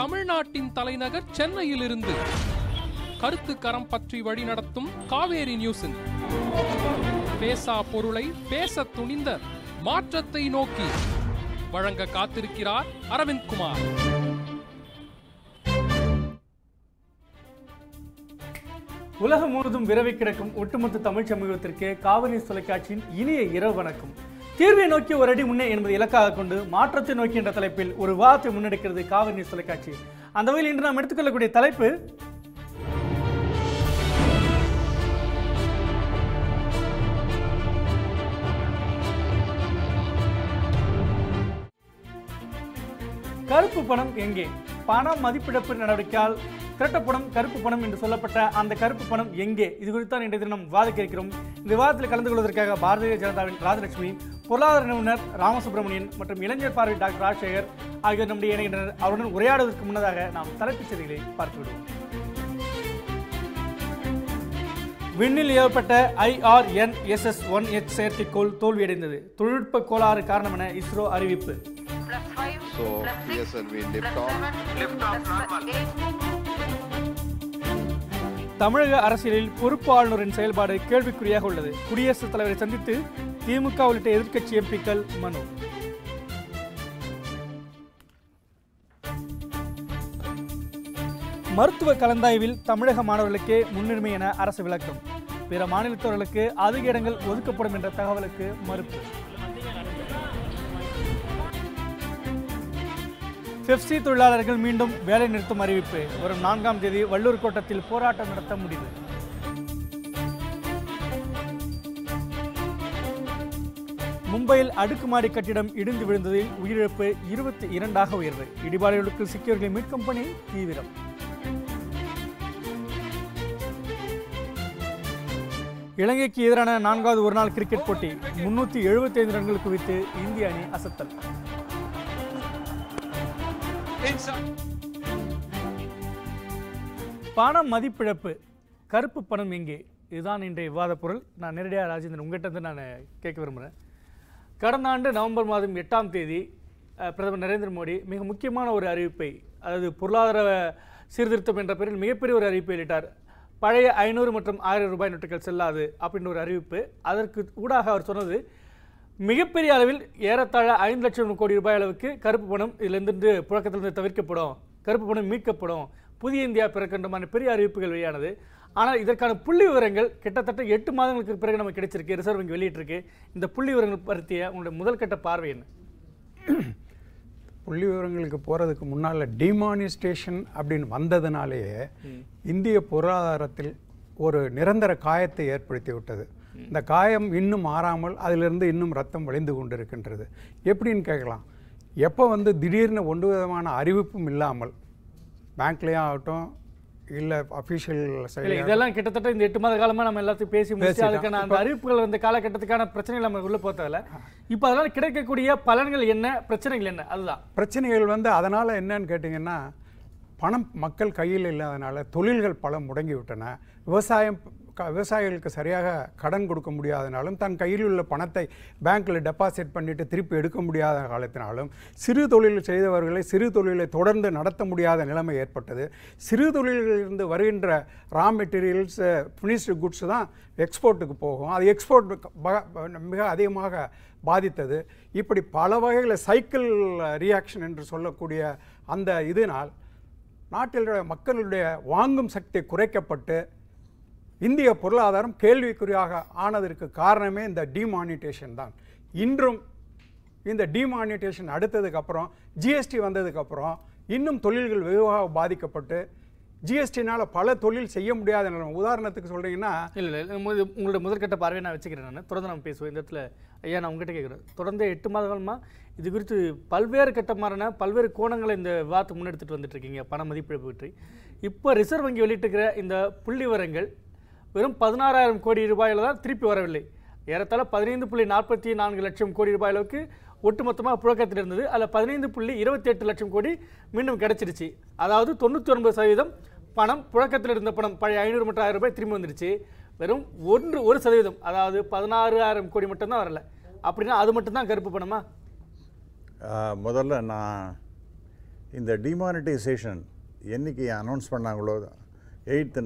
தமிழ்நாட்டின் தலைநகர் சென்னையிலிருந்து கருத்து கரம் பற்றி வழிநடத்தும் காவேரி நியூஸின் பேசா பொருளை பேச துணிந்த மாற்றத்தை நோக்கி வழங்க காத்திருக்கிறார் அரவிந்த் குமார். உலகம் முழுவதும் விரவி கிடக்கும் ஒட்டுமொத்த தமிழ் சமூகத்திற்கு காவிரி தொலைக்காட்சியின் இனிய இரவு வணக்கம். தீர்வை நோக்கி ஒரு அடி முன்னே என்பது இலக்காக கொண்டு மாற்றத்தை நோக்கி என்ற தலைப்பில் ஒரு வாரத்தை முன்னெடுக்கிறது காவிரி நியூஸ் தொலைக்காட்சி. அந்த வகையில் இன்று நாம் எடுத்துக்கொள்ளக்கூடிய தலைப்பு கருப்பு பணம் எங்கே? பணம் மதிப்பிழப்பு நடவடிக்கையால் திரட்டப்படும் கருப்பு பணம் என்று சொல்லப்பட்ட அந்த கருப்பு பணம் எங்கே? இது குறித்து தான் இன்றைய தினம் விவாதிக்க இருக்கிறோம். இந்த விவாதத்தில் கலந்து கொள்வதற்காக பாரதிய ஜனதாவின் ராஜலட்சுமி பொருளாதார நிபுணர் ராமசுப்ரமணியன் மற்றும் இளைஞர் பார்வை டாக்டர் ராஜசேகர் ஆகியோர் நம்முடைய இணைகின்றனர் அவருடன் உரையாடுவதற்கு முன்னதாக நாம் தலைப்புச் செய்திகளை பார்த்து விடுவோம் விண்ணில் ஏவப்பட்ட ஐஆர்என்எஸ்எஸ் ஒன் எச் செயற்கைக்கோள் தோல்வியடைந்தது. தொழில்நுட்ப கோளாறு காரணம் என இஸ்ரோ அறிவிப்பு. தமிழக அரசியலில் பொறுப்பு ஆளுநரின் செயல்பாடு கேள்விக்குறியாக உள்ளது. குடியரசுத் தலைவரை சந்தித்து திமுக உள்ளிட்ட எதிர்க்கட்சி எம்பிக்கள் மனு. மருத்துவ கலந்தாய்வில் தமிழக மாணவர்களுக்கே முன்னுரிமை என அரசு விளக்கம். பிற மாநிலத்தவர்களுக்கு அதிக இடங்கள் ஒதுக்கப்படும் என்ற தகவலுக்கு மறுப்பு. பெப்சி தொழிலாளர்கள் மீண்டும் வேலை நிறுத்தம் அறிவிப்பு. வரும் நான்காம் தேதி வள்ளூர் கோட்டத்தில் போராட்டம் நடத்த முடிவு. மும்பையில் அடுக்குமாடி கட்டிடம் இடிந்து விழுந்ததில் உயிரிழப்பு இருபத்தி இரண்டாக உயர்வு. இடிபாடுகளுக்கு சிக்கியவர்களை மீட்கும் பணி தீவிரம். இலங்கைக்கு எதிரான நான்காவது ஒருநாள் கிரிக்கெட் போட்டி முன்னூற்றி எழுபத்தி ஐந்து ரன்கள் குவித்து இந்திய அணி அசத்தல். பணம் மதிப்பிழப்பு. கருப்பு பணம் எங்கே? இதுதான் இன்றைய விவாத பொருள். நான் நேரடியாக ராஜேந்திரன். உங்கள்கிட்ட இருந்து நான் கேட்க விரும்புகிறேன். கடந்த ஆண்டு நவம்பர் மாதம் எட்டாம் தேதி பிரதமர் நரேந்திர மோடி மிக முக்கியமான ஒரு அறிவிப்பை அதாவது பொருளாதார சீர்திருத்தம் என்ற பெயரில் மிகப்பெரிய ஒரு அறிவிப்பை வெளியிட்டார். பழைய ஐநூறு மற்றும் ஆயிரம் ரூபாய் நோட்டுகள் செல்லாது அப்படின்ற ஒரு அறிவிப்பு. அதற்கு ஊடாக அவர் சொன்னது மிகப்பெரிய அளவில் ஏறத்தாழ ஐந்து லட்சம் கோடி ரூபாய் அளவுக்கு கருப்பு பணம் இதிலிருந்து புழக்கத்திலிருந்து தவிர்க்கப்படும் கருப்பு பணம் மீட்கப்படும் புதிய இந்தியா பிறக்கின்றமான பெரிய அறிவிப்புகள் வெளியானது. ஆனால் இதற்கான புள்ளி விவரங்கள் கிட்டத்தட்ட எட்டு மாதங்களுக்கு பிறகு நமக்கு கிடைச்சிருக்கு ரிசர்வ் வங்கி வெளியிட்டிருக்கு. இந்த புள்ளி விவரங்கள் பற்றிய உங்களுடைய முதல் கட்ட பார்வை என்ன? புள்ளி விவரங்களுக்கு போகிறதுக்கு முன்னால் டிமானிஸ்டேஷன் அப்படின்னு வந்ததுனாலேயே இந்திய பொருளாதாரத்தில் ஒரு நிரந்தர காயத்தை ஏற்படுத்தி விட்டது. இந்த காயம் இன்னும் மாறாமல் அதிலிருந்து இன்னும் ரத்தம் வழிந்து கொண்டிருக்கின்றது. எப்படின்னு கேட்கலாம். எப்போ வந்து திடீர்னு ஒன்று விதமான அறிவிப்பும் இல்லாமல் பேங்க்லேயும் ஆகட்டும் இல்லை அஃபிஷியல் இதெல்லாம் கிட்டத்தட்ட இந்த எட்டு மாத காலமா நம்ம எல்லாத்தையும் பேசி முடிச்சு. அதுக்கான அந்த அறிவிப்புகள் வந்த காலகட்டத்துக்கான பிரச்சனைகள் நம்ம உள்ள போத்ததில்ல இப்போ அதனால கிடைக்கக்கூடிய பலன்கள் என்ன பிரச்சனைகள் என்ன? அதுதான். பிரச்சனைகள் வந்து அதனால் என்னன்னு கேட்டிங்கன்னா பணம் மக்கள் கையில் இல்லாதனால தொழில்கள் பல முடங்கி விட்டன விவசாயம் விவசாயிகளுக்கு சரியாக கடன் கொடுக்க முடியாதனாலும் தன் கையில் உள்ள பணத்தை பேங்க்கில் டெபாசிட் பண்ணிட்டு திருப்பி எடுக்க முடியாத காலத்தினாலும் சிறு தொழில் செய்தவர்களை சிறு தொழிலை தொடர்ந்து நடத்த முடியாத நிலைமை ஏற்பட்டது. சிறு தொழில்களிலிருந்து வருகின்ற ரா மெட்டீரியல்ஸ் ஃபினிஷ்டு குட்ஸ் தான் எக்ஸ்போர்ட்டுக்கு போகும். அது எக்ஸ்போர்ட் மிக அதிகமாக பாதித்தது. இப்படி பல வகையில் சைக்கிள் ரியாக்ஷன் என்று சொல்லக்கூடிய அந்த இதனால் நாட்டிலுடைய மக்களுடைய வாங்கும் சக்தி குறைக்கப்பட்டு இந்திய பொருளாதாரம் கேள்விக்குறியாக ஆனதற்கு காரணமே இந்த டிமானிட்டேஷன் தான். இன்றும் இந்த டிமானிட்டேஷன் அடுத்ததுக்கப்புறம் ஜிஎஸ்டி வந்ததுக்கப்புறம் இன்னும் தொழில்கள் வெகுவாக பாதிக்கப்பட்டு ஜிஎஸ்டினால் பல தொழில் செய்ய முடியாத நிலைமை. உதாரணத்துக்கு சொல்கிறீங்கன்னா இல்லை இல்லை உங்களோட முதற்கட்ட பார்வையை நான் வச்சுக்கிறேன் நான். தொடர்ந்து நம்ம பேசுவோம். இந்த இடத்துல ஐயா நான் உங்ககிட்ட கேட்குறேன். தொடர்ந்து எட்டு மாத இது குறித்து பல்வேறு கட்டமான பல்வேறு கோணங்களை இந்த விவாதத்தை முன்னெடுத்துட்டு வந்துட்டு இருக்கீங்க. பண மதிப்பிழப்பு பற்றி. இப்போ ரிசர்வ் வங்கி வெளியிட்டிருக்கிற இந்த புள்ளி விவரங்கள் வெறும் பதினாறாயிரம் கோடி ரூபாயில் தான் திருப்பி வரவில்லை. ஏறத்தாழ பதினைந்து புள்ளி நாற்பத்தி நான்கு லட்சம் கோடி ரூபாய் அளவுக்கு ஒட்டுமொத்தமாக புழக்கத்தில் இருந்தது. அதில் பதினைந்து புள்ளி இருபத்தி எட்டு லட்சம் கோடி மீண்டும் கிடச்சிருச்சு. அதாவது தொண்ணூற்றி ஒன்பது சதவீதம் பணம் புழக்கத்தில் இருந்த பணம் பழைய ஐநூறு மற்றும் ஆயிரம் ரூபாய் திரும்பி வந்துருச்சு. வெறும் ஒன்று ஒரு சதவீதம் அதாவது பதினாறாயிரம் கோடி மட்டும்தான் வரல. அப்படின்னா அது மட்டும்தான் கருப்பு பணமா? முதல்ல நான் இந்த டிமானிட்டைசேஷன் என்னைக்கு அனௌன்ஸ் பண்ணாங்களோ எயித்து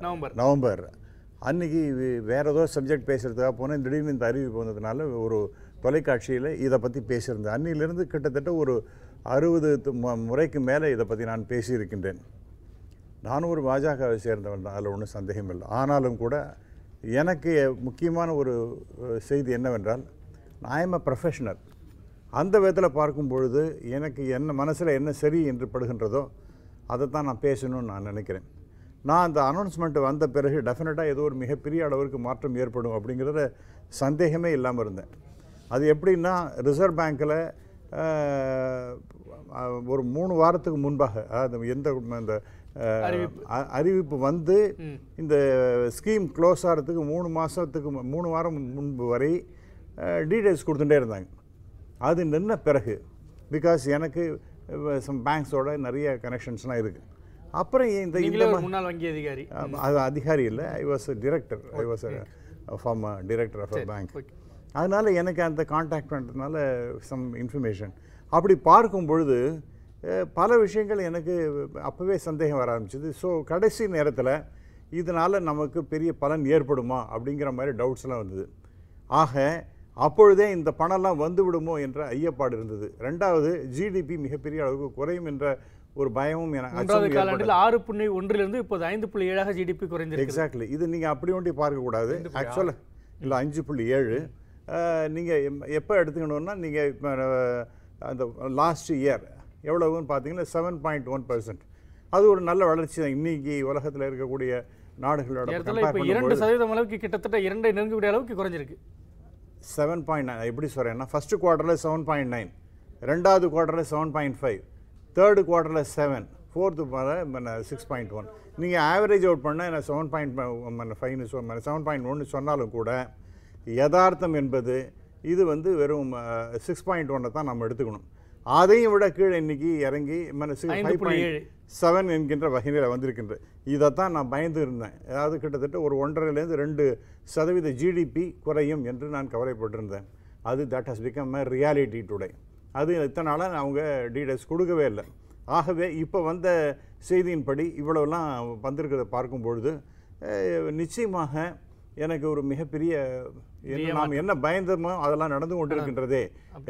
நவம்பர். நவம்பர். அன்னைக்கு வே- வேற ஏதோ சப்ஜெக்ட் பேசுகிறதுக்காக போனேன். திடீர்னு இந்த அறிவிப்பு வந்ததுனால ஒரு தொலைக்காட்சியில் இதை பற்றி பேசியிருந்தேன். அன்னிலிருந்து கிட்டத்தட்ட ஒரு அறுபது முறைக்கு மேலே இதை பற்றி நான் பேசியிருக்கின்றேன். நானும் ஒரு பாஜகவை சேர்ந்தவன். தான் அதில் ஒன்றும் சந்தேகம் இல்லை. ஆனாலும் கூட எனக்கு முக்கியமான ஒரு செய்தி என்னவென்றால் ஐ எம் அ ப்ரொஃபஷனல் அந்த விதத்தில் பார்க்கும் பொழுது எனக்கு என்ன மனசில் என்ன சரி என்று படுகின்றதோ அதை தான் நான் பேசணும்னு நான் நினைக்கிறேன். நான் அந்த அனௌன்ஸ்மெண்ட் வந்த பிறகு டெஃபினட்டாக ஏதோ ஒரு மிகப்பெரிய அளவிற்கு மாற்றம் ஏற்படும் அப்படிங்கிறத சந்தேகமே இல்லாமல் இருந்தேன். அது எப்படின்னா ரிசர்வ் பேங்க்கில் ஒரு மூணு வாரத்துக்கு முன்பாக அதாவது எந்த அ- அறிவிப்பு வந்து இந்த ஸ்கீம் க்ளோஸ் ஆகிறதுக்கு மூணு மாதத்துக்கு மூணு வாரம் முன்பு வரை டீடைல்ஸ் கொடுத்துட்டே இருந்தாங்க. அது நின்ன பிறகு பிகாஸ் எனக்கு சம் பேங்க்ஸோட நிறைய கனெக்ஷன்ஸ்லாம் இருக்குது அப்புறம் இந்த இந்த முன்னாள் வங்கி அதிகாரி. அது அதிகாரி இல்லை. I was director I was former director of a bank. அதனால் எனக்கு அந்த காண்டாக்ட் பண்ணுறதுனால சம் இன்ஃபர்மேஷன் அப்படி பார்க்கும் பொழுது பல விஷயங்கள் எனக்கு அப்போவே சந்தேகம் வர ஆரம்பிச்சது. ஸோ கடைசி நேரத்தில் இதனால் நமக்கு பெரிய பலன் ஏற்படுமா அப்படிங்கிற மாதிரி டவுட்ஸ்லாம் வந்தது. ஆக அப்பொழுதே இந்த பணம்லாம் வந்து விடுமோ என்ற ஐயப்பாடு இருந்தது. ரெண்டாவது ஜிடிபி மிகப்பெரிய அளவுக்கு குறையும் என்ற ஒரு பயமும் எனக்கு ஆறு புள்ளி ஒன்றிலிருந்து இப்போது ஐந்து புள்ளி ஏழாக ஜிடிபி குறைந்திருக்கு எக்ஸாக்ட்லி இது நீங்கள் அப்படி ஒண்டி பார்க்கக்கூடாது. ஆக்சுவலாக இல்லை அஞ்சு புள்ளி ஏழு. நீங்கள் எப்போ எடுத்துக்கணும்னா நீங்கள் இப்போ அந்த லாஸ்ட் இயர் எவ்வளவுன்னு பார்த்தீங்கன்னா செவன் பாயிண்ட் ஒன் பர்சன்ட் அது ஒரு நல்ல வளர்ச்சி தான். இன்னைக்கு உலகத்தில் இருக்கக்கூடிய நாடுகளோட இரண்டு சதவீதம் அளவுக்கு கிட்டத்தட்ட இரண்டை நெருங்கக்கூடிய அளவுக்கு குறைஞ்சிருக்கு. செவன் பாயிண்ட் நைன் எப்படி சொல்கிறேன்னா ஃபஸ்ட்டு குவார்ட்டரில் செவன் பாயிண்ட் நைன் ரெண்டாவது குவார்ட்டரில் seven point five third குவார்ட்டரில் seven fourth six point one நீங்கள் ஆவரேஜ் அவுட் பண்ணால் என்ன செவன் பாயிண்ட் ஃபைவ்னு சொன்ன செவன் பாயிண்ட் ஒன்று சொன்னாலும் கூட யதார்த்தம் என்பது இது வந்து வெறும் சிக்ஸ் பாயிண்ட் ஒன்னை தான் நம்ம எடுத்துக்கணும். அதையும் விட கீழே இன்னைக்கு இறங்கி ஃபைவ். பாயிண்ட் செவன் என்கின்ற வகையில் வந்திருக்கின்ற இதைத்தான் நான் பயந்து இருந்தேன். அதாவது கிட்டத்தட்ட ஒரு ஒன்றரைலேருந்து ரெண்டு சதவீத ஜிடிபி குறையும் என்று நான் கவலைப்பட்டிருந்தேன். அது that has become a reality today அது இத்தனை நாளாக அவங்க டீடைல்ஸ் கொடுக்கவே இல்லை. ஆகவே இப்போ வந்த செய்தியின்படி இவ்வளவுலாம் வந்திருக்கிறத பார்க்கும் பொழுது நிச்சயமாக எனக்கு ஒரு மிகப்பெரிய நாம் என்ன பயந்தமோ அதெல்லாம் நடந்து கொண்டிருக்கின்றதே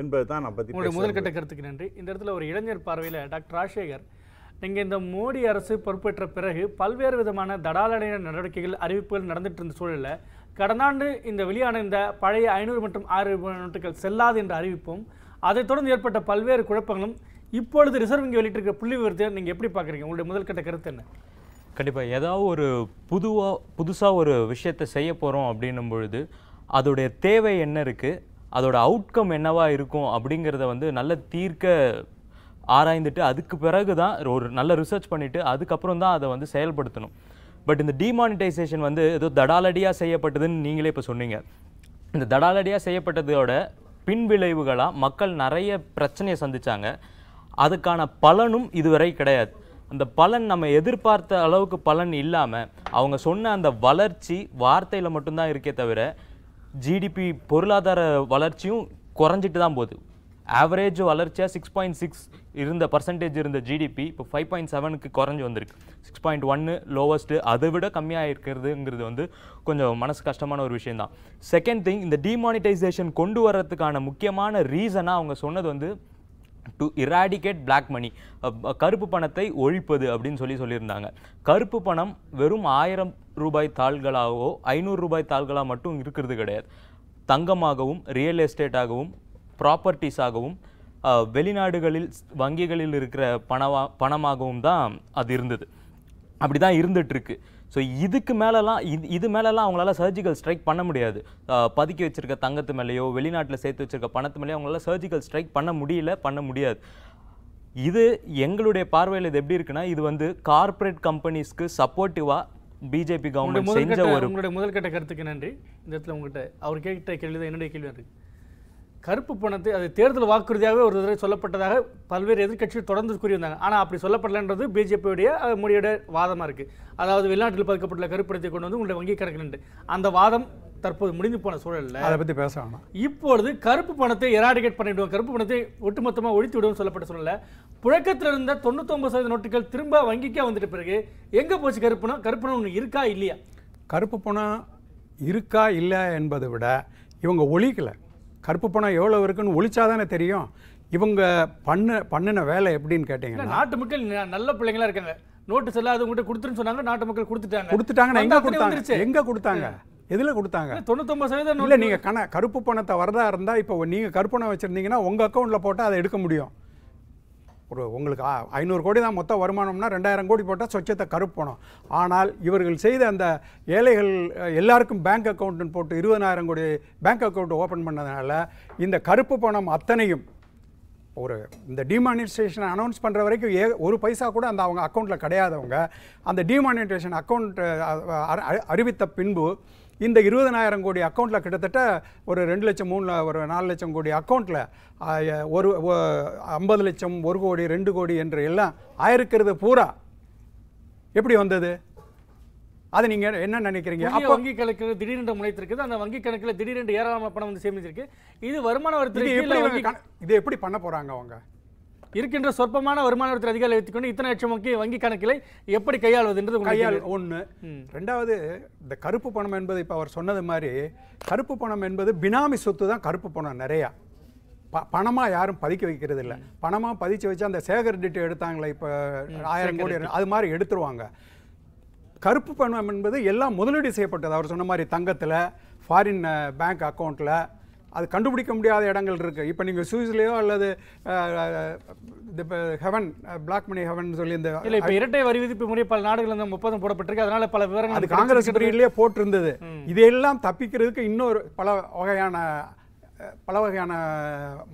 என்பதை தான் நான் பற்றி உங்களுடைய முதல்கட்ட கருத்துக்கு நன்றி. இந்த இடத்துல ஒரு இளைஞர் பார்வையில் டாக்டர் ராஜசேகர் நீங்கள் இந்த மோடி அரசு பொறுப்பேற்ற பிறகு பல்வேறு விதமான தடாலடையான நடவடிக்கைகள் அறிவிப்புகள் நடந்துட்டு இருந்த சூழலில் கடந்த ஆண்டு இந்த வெளியான இந்த பழைய ஐநூறு மற்றும் ஆறு நோட்டுகள் செல்லாது என்ற அறிவிப்பும் அதைத் தொடர்ந்து ஏற்பட்ட பல்வேறு குழப்பங்களும் இப்பொழுது ரிசர்வ் வங்கி வெளியிட்டிருக்க புள்ளி விவரத்தை நீங்கள் எப்படி பார்க்குறீங்க? உங்களுடைய முதல்கட்ட கருத்து என்ன? கண்டிப்பாக ஏதாவது ஒரு புதுவாக புதுசாக ஒரு விஷயத்தை செய்ய போகிறோம் அப்படின்னும் பொழுது அதோடைய தேவை என்ன இருக்குது அதோட அவுட்கம் என்னவா இருக்கும்? அப்படிங்கிறத வந்து நல்ல தீர்க்க ஆராய்ந்துட்டு அதுக்கு பிறகு தான் ஒரு நல்ல ரிசர்ச் பண்ணிவிட்டு அதுக்கப்புறம் தான் அதை வந்து செயல்படுத்தணும். பட் இந்த டிமானிட்டைசேஷன் வந்து ஏதோ தடாலடியாக செய்யப்பட்டதுன்னு நீங்களே இப்போ சொன்னீங்க. இந்த தடாலடியாக செய்யப்பட்டதோட பின்விளைவுகளாக மக்கள் நிறைய பிரச்சனையை சந்தித்தாங்க அதுக்கான பலனும் இதுவரை கிடையாது. அந்த பலன் நம்ம எதிர்பார்த்த அளவுக்கு பலன் இல்லாமல் அவங்க சொன்ன அந்த வளர்ச்சி வார்த்தையில் மட்டும்தான் இருக்கே தவிர ஜிடிபி பொருளாதார வளர்ச்சியும் குறைஞ்சிட்டு தான் போகுது. ஆவரேஜ் வளர்ச்சியாக சிக்ஸ் பாயிண்ட் சிக்ஸ் இருந்த பர்சன்டேஜ் இருந்த ஜிடிபி இப்போ ஃபைவ் பாயிண்ட் செவனுக்கு குறைஞ்சி வந்திருக்கு. சிக்ஸ் பாயிண்ட் ஒன்று லோவஸ்ட்டு அதை விட கம்மியாக இருக்கிறதுங்கிறது வந்து கொஞ்சம் மனசு கஷ்டமான ஒரு விஷயம்தான் செகண்ட் திங் இந்த டிமானிட்டைசேஷன் கொண்டு வர்றதுக்கான முக்கியமான ரீசனாக அவங்க சொன்னது வந்து டு இராடிகேட் பிளாக் மணி கருப்பு பணத்தை ஒழிப்பது அப்படின்னு சொல்லி சொல்லியிருந்தாங்க. கருப்பு பணம் வெறும் ஆயிரம் ரூபாய் தாள்களாகவோ ஐநூறு ரூபாய் தாள்களாக மட்டும் இருக்கிறது கிடையாது. தங்கமாகவும் ரியல் எஸ்டேட்டாகவும் ப்ராப்பர்ட்டிஸாகவும் வெளிநாடுகளில் வங்கிகளில் இருக்கிற பணவா பணமாகவும் தான் அது இருந்தது. அப்படி தான் இருந்துகிட்ருக்கு ஸோ இதுக்கு மேலெல்லாம் இது இது மேலெல்லாம் அவங்களால சர்ஜிக்கல் ஸ்ட்ரைக் பண்ண முடியாது. பதுக்கி வச்சிருக்க தங்கத்து மேலேயோ வெளிநாட்டில் சேர்த்து வச்சிருக்க பணத்து மேலேயோ அவங்களால சர்ஜிக்கல் ஸ்ட்ரைக் பண்ண முடியல பண்ண முடியாது. இது எங்களுடைய பார்வையில் இது எப்படி இருக்குன்னா இது வந்து கார்ப்பரேட் கம்பெனிஸ்க்கு சப்போர்ட்டிவாக பிஜேபி கவர்மெண்ட் செஞ்ச ஒரு உங்களுடைய முதல்கட்ட கருத்துக்கு நன்றி. இந்த இடத்துல உங்கள்கிட்ட அவர் கேட்ட கேள்வி தான் என்னுடைய கேள்வி இருக்கு கருப்பு பணத்தை அது தேர்தல் வாக்குறுதியாகவே ஒரு தடவை சொல்லப்பட்டதாக பல்வேறு எதிர்க்கட்சிகள் தொடர்ந்து கூறியிருந்தாங்க. ஆனால் அப்படி சொல்லப்படலன்றது பிஜேபியுடைய மோடியோட வாதமாக இருக்குது அதாவது வெளிநாட்டில் பதுக்கப்பட்டுள்ள கருப்பு பணத்தை கொண்டு வந்து உங்களுடைய வங்கி கணக்கில் அந்த வாதம் தற்போது முடிந்து போன சூழல்ல அதை பற்றி பேச வேணாம். இப்பொழுது கருப்பு பணத்தை எராடிகேட் பண்ணிடுவோம். கருப்பு பணத்தை ஒட்டுமொத்தமா ஒழித்து விடுவோம் சொல்லப்பட்ட சூழல்ல புழக்கத்துல இருந்த தொண்ணூத்தொன்பது சதவீத நோட்டுகள் திரும்ப வங்கிக்கே வந்துட்ட பிறகு எங்க போச்சு கருப்பு பணம்? கருப்பு பணம் ஒண்ணு இருக்கா இல்லையா? கருப்பு பணம் இருக்கா இல்லை என்பதை விட இவங்க ஒழிக்கல. கருப்பு பணம் எவ்வளோ இருக்குன்னு ஒழிச்சாதானே தெரியும். இவங்க பண்ண பண்ணின வேலை எப்படின்னு கேட்டிங்கன்னா நாட்டு மக்கள் நல்ல பிள்ளைங்களா இருக்காங்க. நோட்டு செல்லாதவங்ககிட்ட கொடுத்துருன்னு சொன்னாங்க நாட்டு மக்கள் கொடுத்துட்டாங்க. கொடுத்துட்டாங்கன்னா எங்க கொடுத்தாங்க. எங்க கொடுத்தாங்க? எதுல கொடுத்தாங்க? இல்ல, தொண்ணூத்தொன்பது சதவீதம் இல்ல நோட்டு. நீங்க கண கருப்பு பணத்தை வரதா இருந்தா இப்போ நீங்க கருப்பு பணம் வச்சிருந்தீங்கன்னா உங்க அக்கௌண்ட்ல போட்டா அதை எடுக்க முடியும். ஒரு உங்களுக்கு ஐநூறு கோடி தான் மொத்த வருமானம்னா ரெண்டாயிரம் கோடி போட்டால் சொச்சத்தை கருப்பு பணம் ஆனால் இவர்கள் செய்த அந்த ஏழைகள் எல்லாருக்கும் பேங்க் அக்கௌண்ட்னு போட்டு இருபதாயிரம் கோடி பேங்க் அக்கௌண்ட் ஓப்பன் பண்ணதுனால இந்த கருப்பு பணம் அத்தனையும் ஒரு இந்த டிமானிட்டேஷன் அனௌன்ஸ் பண்ணுற வரைக்கும் ஏ ஒரு பைசா கூட அந்த அவங்க அக்கௌண்ட்டில் கிடையாதவங்க. அந்த டிமானிட்டேஷன் அக்கௌண்ட் அறிவித்த பின்பு இந்த இருபதனாயிரம் கோடி அக்கௌண்ட்டில் கிட்டத்தட்ட ஒரு ரெண்டு லட்சம் மூணு ஒரு நாலு லட்சம் கோடி அக்கௌண்ட்டில் ஒரு ஐம்பது லட்சம் ஒரு கோடி ரெண்டு கோடி என்று எல்லாம் ஆயிருக்கிறது பூரா. எப்படி வந்தது? அதை நீங்கள் என்ன நினைக்கிறீங்க? அப்போ வங்கி கணக்கு திடீரென்று முளைத்திருக்குது. அந்த வங்கி கணக்குல திடீரென்று ஏராளமான பணம் வந்து சேமிச்சிருக்கு இது வருமான வரித்துறை இது எப்படி பண்ண போகிறாங்க அவங்க? இருக்கின்ற சொற்பமான வருமான வரித்துறை அதிகாரிகளை வைத்துக்கொண்டு இத்தனை லட்சம் வங்கி வங்கி கணக்கிலை எப்படி கையாள்வதுன்றது கேள்வி. ஒன்று. ரெண்டாவது இந்த கருப்பு பணம் என்பது இப்போ அவர் சொன்னது மாதிரி கருப்பு பணம் என்பது பினாமி சொத்து தான் கருப்பு பணம் நிறையா. ப பணமாக யாரும் பதிக்க வைக்கிறது இல்லை பணமாக பதிச்சு வச்சு அந்த சேகர் டிட்டு எடுத்தாங்களே இப்போ ஆயிரம் கோடி அது மாதிரி எடுத்துருவாங்க. கருப்பு பணம் என்பது எல்லாம் முதலீடு செய்யப்பட்டது. அவர் சொன்ன மாதிரி தங்கத்தில் ஃபாரின் பேங்க் அக்கௌண்ட்டில் அது கண்டுபிடிக்க முடியாத இடங்கள் இருக்குது இப்போ நீங்கள் சுவிஸ்லேயோ அல்லது ஹெவன் பிளாக் மணி ஹெவன் சொல்லி இந்த இல்ல இப்ப இரட்டை வரி விதிப்பு முறை பல நாடுகள் அந்த ஒப்பந்தம் போடப்பட்டிருக்கு. அதனால பல விவரங்கள் அது காங்கிரஸ். பீரியட்லயே போட்டிருந்தது. இதையெல்லாம் தப்பிக்கிறதுக்கு இன்னொரு பல வகையான பல வகையான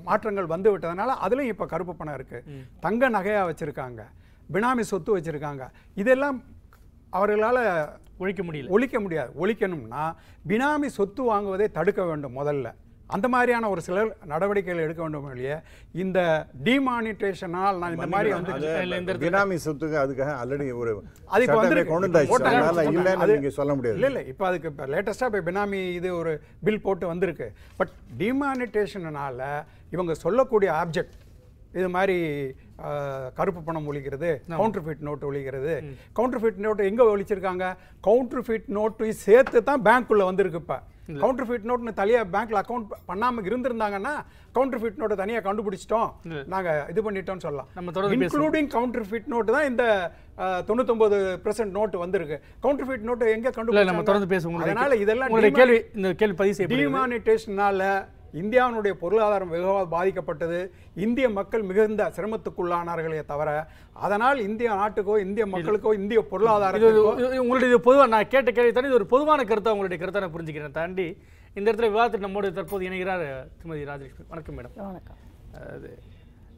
மாற்றங்கள் வந்து விட்டதுனால அதுலயும் இப்ப கருப்பு பணம் இருக்கு. தங்க நகையா வச்சிருக்காங்க. பினாமி சொத்து வச்சிருக்காங்க. இதெல்லாம் அவர்களால ஒழிக்க முடியல. ஒழிக்க முடியாது. ஒழிக்கணும்னா பினாமி சொத்து வாங்குவதை தடுக்க வேண்டும் முதல்ல. அந்த மாதிரியான ஒரு சில நடவடிக்கைகள் எடுக்க வேண்டும் இல்லையே? இந்த டிமானிட்டேஷனால் நான் இந்த மாதிரி வந்து பினாமி சொத்துக்கு அதுக்காக ஆல்ரெடி ஒரு அது இப்ப வந்திருக்கு. கொண்டு வந்தாச்சு. போட்டாங்க. அதனால இல்லைன்னு அது- நீங்க சொல்ல முடியாது. இல்ல இல்ல இப்போ அதுக்கு இப்போ லேட்டஸ்ட்டாக இப்போ பினாமி இது ஒரு பில் போட்டு வந்திருக்கு. பட் டிமானிட்டேஷனால இவங்க சொல்லக்கூடிய ஆப்ஜெக்ட் இது மாதிரி கருப்பு பணம் ஒழிக்கிறது கவுண்டர்ஃபிட் நோட்டு ஒழிக்கிறது. கவுண்டர்ஃபிட் நோட்டு எங்க ஒழிச்சிருக்காங்க? கவுண்டர்ஃபிட் நோட்டு சேர்த்து தான் பேங்க்குள்ள வந்திருக்கு இப்போ. கவுண்டர்ஃபிட் நோட்னு தனியா பேங்க்ல அக்கௌண்ட் பண்ணாம இருந்திருந்தாங்கன்னா கவுண்டர்ஃபிட் நோட்டை தனியா கண்டுபிடிச்சிட்டோம். நாங்க இது பண்ணிட்டோம்னு சொல்லலாம். நம்ம. இன்க்ளூடிங் கவுண்டர் ஃபிட் நோட்டு தான் இந்த 99% பெர்சன்ட் நோட்டு வந்திருக்கு. கவுண்டர் ஃபிட் நோட்டு எங்க இல்ல கண்டுபிடிச்சாங்க? நம்ம தொடர்ந்து பேசுவோம். அதனால இதெல்லாம் கேள்வி இந்த கேள்வி பதிவு செய்யப்படுகிறது. டிமானிட்டேஷனால இந்தியாவினுடைய பொருளாதாரம் வெகுவாக பாதிக்கப்பட்டது. இந்திய மக்கள் மிகுந்த சிரமத்துக்குள்ளானார்களே தவிர அதனால் இந்திய நாட்டுக்கோ இந்திய மக்களுக்கோ இந்திய இது உங்களுடைய இது பொதுவா நான் கேட்ட கேள்வி தாண்டி இது ஒரு பொதுவான கருத்தா உங்களுடைய கருத்தை நான் புரிஞ்சுக்கிறேன். தாண்டி இந்த இடத்துல விவாதத்தில் நம்மோடு தற்போது இணைகிறார் திருமதி ராஜலட்சுமி. வணக்கம் மேடம். வணக்கம். அது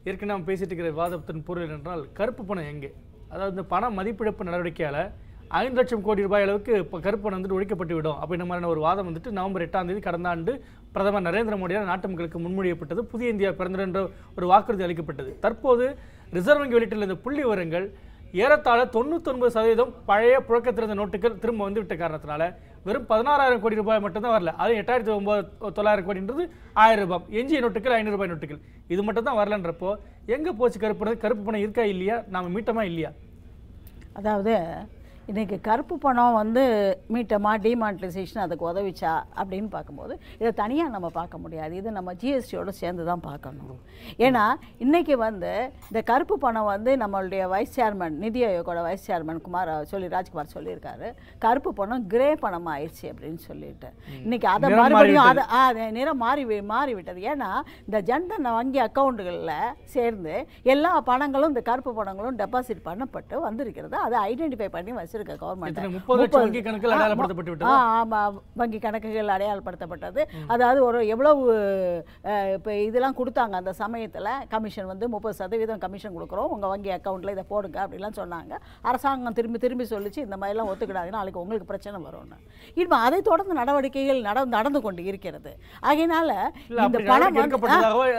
ஏற்கனவே நாம் பேசிட்டு இருக்கிற விவாதத்தின் பொருள் என்றால் கருப்பு பணம் எங்கே? அதாவது இந்த பண மதிப்பிழப்பு நடவடிக்கையால ஐந்து லட்சம் கோடி ரூபாய் அளவுக்கு இப்போ கருப்பு பணம் வந்துட்டு ஒழிக்கப்பட்டு விடும். அப்படின்ற மாதிரியான ஒரு வாதம் வந்துட்டு நவம்பர் எட்டாம் தேதி கடந்த ஆண்டு பிரதமர் நரேந்திர மோடியால் நாட்டு மக்களுக்கு முன்மொழியப்பட்டது புதிய இந்தியா பிறந்தது என்ற ஒரு வாக்குறுதி அளிக்கப்பட்டது. தற்போது ரிசர்வ் வங்கி வெளியிட்டுள்ள இந்த புள்ளி விவரங்கள் ஏறத்தாழ தொண்ணூத்தொன்பது சதவீதம் பழைய புழக்கத்திலிருந்த நோட்டுகள் திரும்ப வந்துவிட்ட காரணத்தினால வெறும் பதினாறாயிரம் கோடி ரூபாய் மட்டும்தான் வரல. அது எட்டாயிரத்தி ஒன்பது தொள்ளாயிரம் கோடின்றது ஆயிரம் ரூபாய். எஞ்சிய நோட்டுகள் ஐநூறு ரூபாய் நோட்டுகள். இது மட்டும் தான் வரலன்றப்போ எங்கே போச்சு கருப்பு கருப்பு பணம் இருக்கா இல்லையா? நாம மீட்டமா இல்லையா? அதாவது இன்னைக்கு கருப்பு பணம் வந்து மீட்டமா டிமானிட்டைசேஷன் அதுக்கு உதவிச்சா அப்படின்னு பார்க்கும்போது இதை தனியாக நம்ம பார்க்க முடியாது. இது நம்ம ஜிஎஸ்டியோட சேர்ந்து தான் பார்க்கணும். ஏன்னா இன்னைக்கு வந்து இந்த கருப்பு பணம் வந்து நம்மளுடைய வைஸ் சேர்மன் நிதி ஆயோகோட வைஸ் சேர்மன் குமார் சொல்லி ராஜ்குமார் சொல்லியிருக்காரு. கருப்பு பணம் கிரே பணம் ஆயிடுச்சு அப்படின்னு சொல்லிட்டு. இன்னைக்கு அதை மறுபடியும். அதை அது நிறம் மாறி வி- மாறிவிட்டது. ஏன்னா இந்த ஜன்தன் வங்கி அக்கௌண்ட்டுகளில் சேர்ந்து எல்லா பணங்களும் இந்த கருப்பு பணங்களும் டெபாசிட் பண்ணப்பட்டு வந்திருக்கிறது. அதை ஐடென்டிஃபை பண்ணி வச்சிருக்க இத்தனை முப்பது வங்கி கணக்குகள் அடையாளப்படுத்தப்பட்டு விட்டதா? ஆமாம் வங்கி கணக்குகள் அடையாளப்படுத்தப்பட்டது. அதாவது ஒரு எவ்வளவு இப்போ இதெல்லாம் கொடுத்தாங்க அந்த சமயத்தில். கமிஷன் வந்து முப்பது சதவீதம் கமிஷன் கொடுக்குறோம். உங்கள் வங்கி அக்கௌண்ட்டில் இதை போடுங்க அப்படிலாம் சொன்னாங்க. அரசாங்கம் திரும்பி திரும்பி சொல்லிச்சு இந்த மாதிரிலாம் ஒத்துக்கிடாதுன்னா நாளைக்கு உங்களுக்கு பிரச்சனை வரும்னு. இப்போ அதை தொடர்ந்து நடவடிக்கைகள் நட நடந்து கொண்டு இருக்கிறது. ஆகையினால இந்த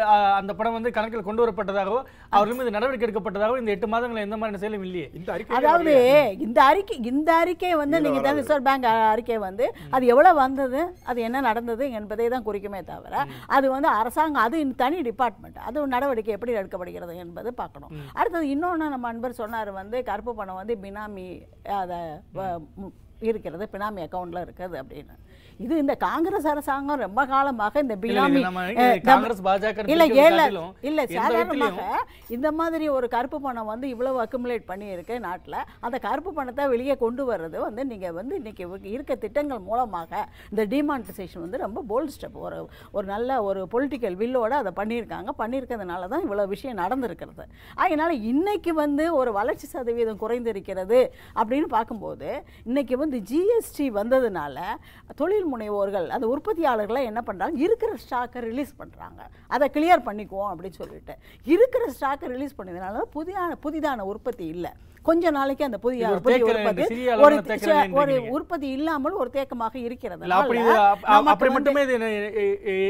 அஹ், அந்த பணம் வந்து கணக்கில் கொண்டு வரப்பட்டதாகவோ அவர்கள் மீது நடவடிக்கை எடுக்கப்பட்டதாகவோ இந்த எட்டு மாதங்கள் எந்த மாதிரி செயலும் இல்லையே. அதாவது இந்த அறிக்கை அறிக்கை இந்த அறிக்கை வந்து இதுல நீங்க தான். ரிசர்வ் பேங்க் அறிக்கை வந்து அது எவ்வளவு வந்தது அது என்ன நடந்தது என்பதை தான் குறிக்குமே தவிர அது வந்து அரசாங்கம் அது தனி டிபார்ட்மெண்ட் அது ஒரு நடவடிக்கை எப்படி எடுக்கப்படுகிறது என்பது பார்க்கணும். அடுத்தது இன்னொன்று நம்ம அன்பர் சொன்னார் வந்து கருப்பு பணம் வந்து பினாமி அதை இருக்கிறது பினாமி அக்கௌண்ட்ல இருக்குது அப்படின்னு. இது இந்த காங்கிரஸ் அரசாங்கம் ரொம்ப காலமாக இந்த பினாமி இல்ல ஏல இல்ல சாதாரணமாக இந்த மாதிரி ஒரு கருப்பு பணம் வந்து இவ்வளவு அக்குமுலேட் பண்ணி இருக்கு நாட்டுல. அந்த கருப்பு பணத்தை வெளியே கொண்டு வர்றது வந்து நீங்க வந்து இன்னைக்கு இருக்க திட்டங்கள் மூலமாக இந்த டிமானிட்டைசேஷன் வந்து ரொம்ப போல்ட் ஸ்டெப் ஒரு ஒரு நல்ல ஒரு பொலிட்டிக்கல் வில்லோட அதை பண்ணியிருக்காங்க. பண்ணியிருக்கிறதுனால தான் இவ்வளவு விஷயம் நடந்திருக்கிறது. அதனால இன்னைக்கு வந்து ஒரு வளர்ச்சி சதவீதம் குறைந்திருக்கிறது அப்படின்னு பார்க்கும்போது இன்னைக்கு வந்து ஜிஎஸ்டி வந்ததுனால தொழில் முனைவோர்கள் அந்த உற்பத்தியாளர்களை என்ன பண்றாங்க? இருக்கிற ஸ்டாக்கை ரிலீஸ் பண்றாங்க. அதை கிளியர் பண்ணிக்குவோம் அப்படின்னு சொல்லிட்டு. இருக்கிற ஸ்டாக்கை ரிலீஸ் பண்ணதுனால புதியான புதிதான உற்பத்தி இல்லை. கொஞ்ச நாளைக்கு அந்த புதிய புதிய உற்பத்தி ஒரு ஒரு. உற்பத்தி இல்லாமல் ஒரு தேக்கமாக இருக்கிறது அப்படி மட்டுமே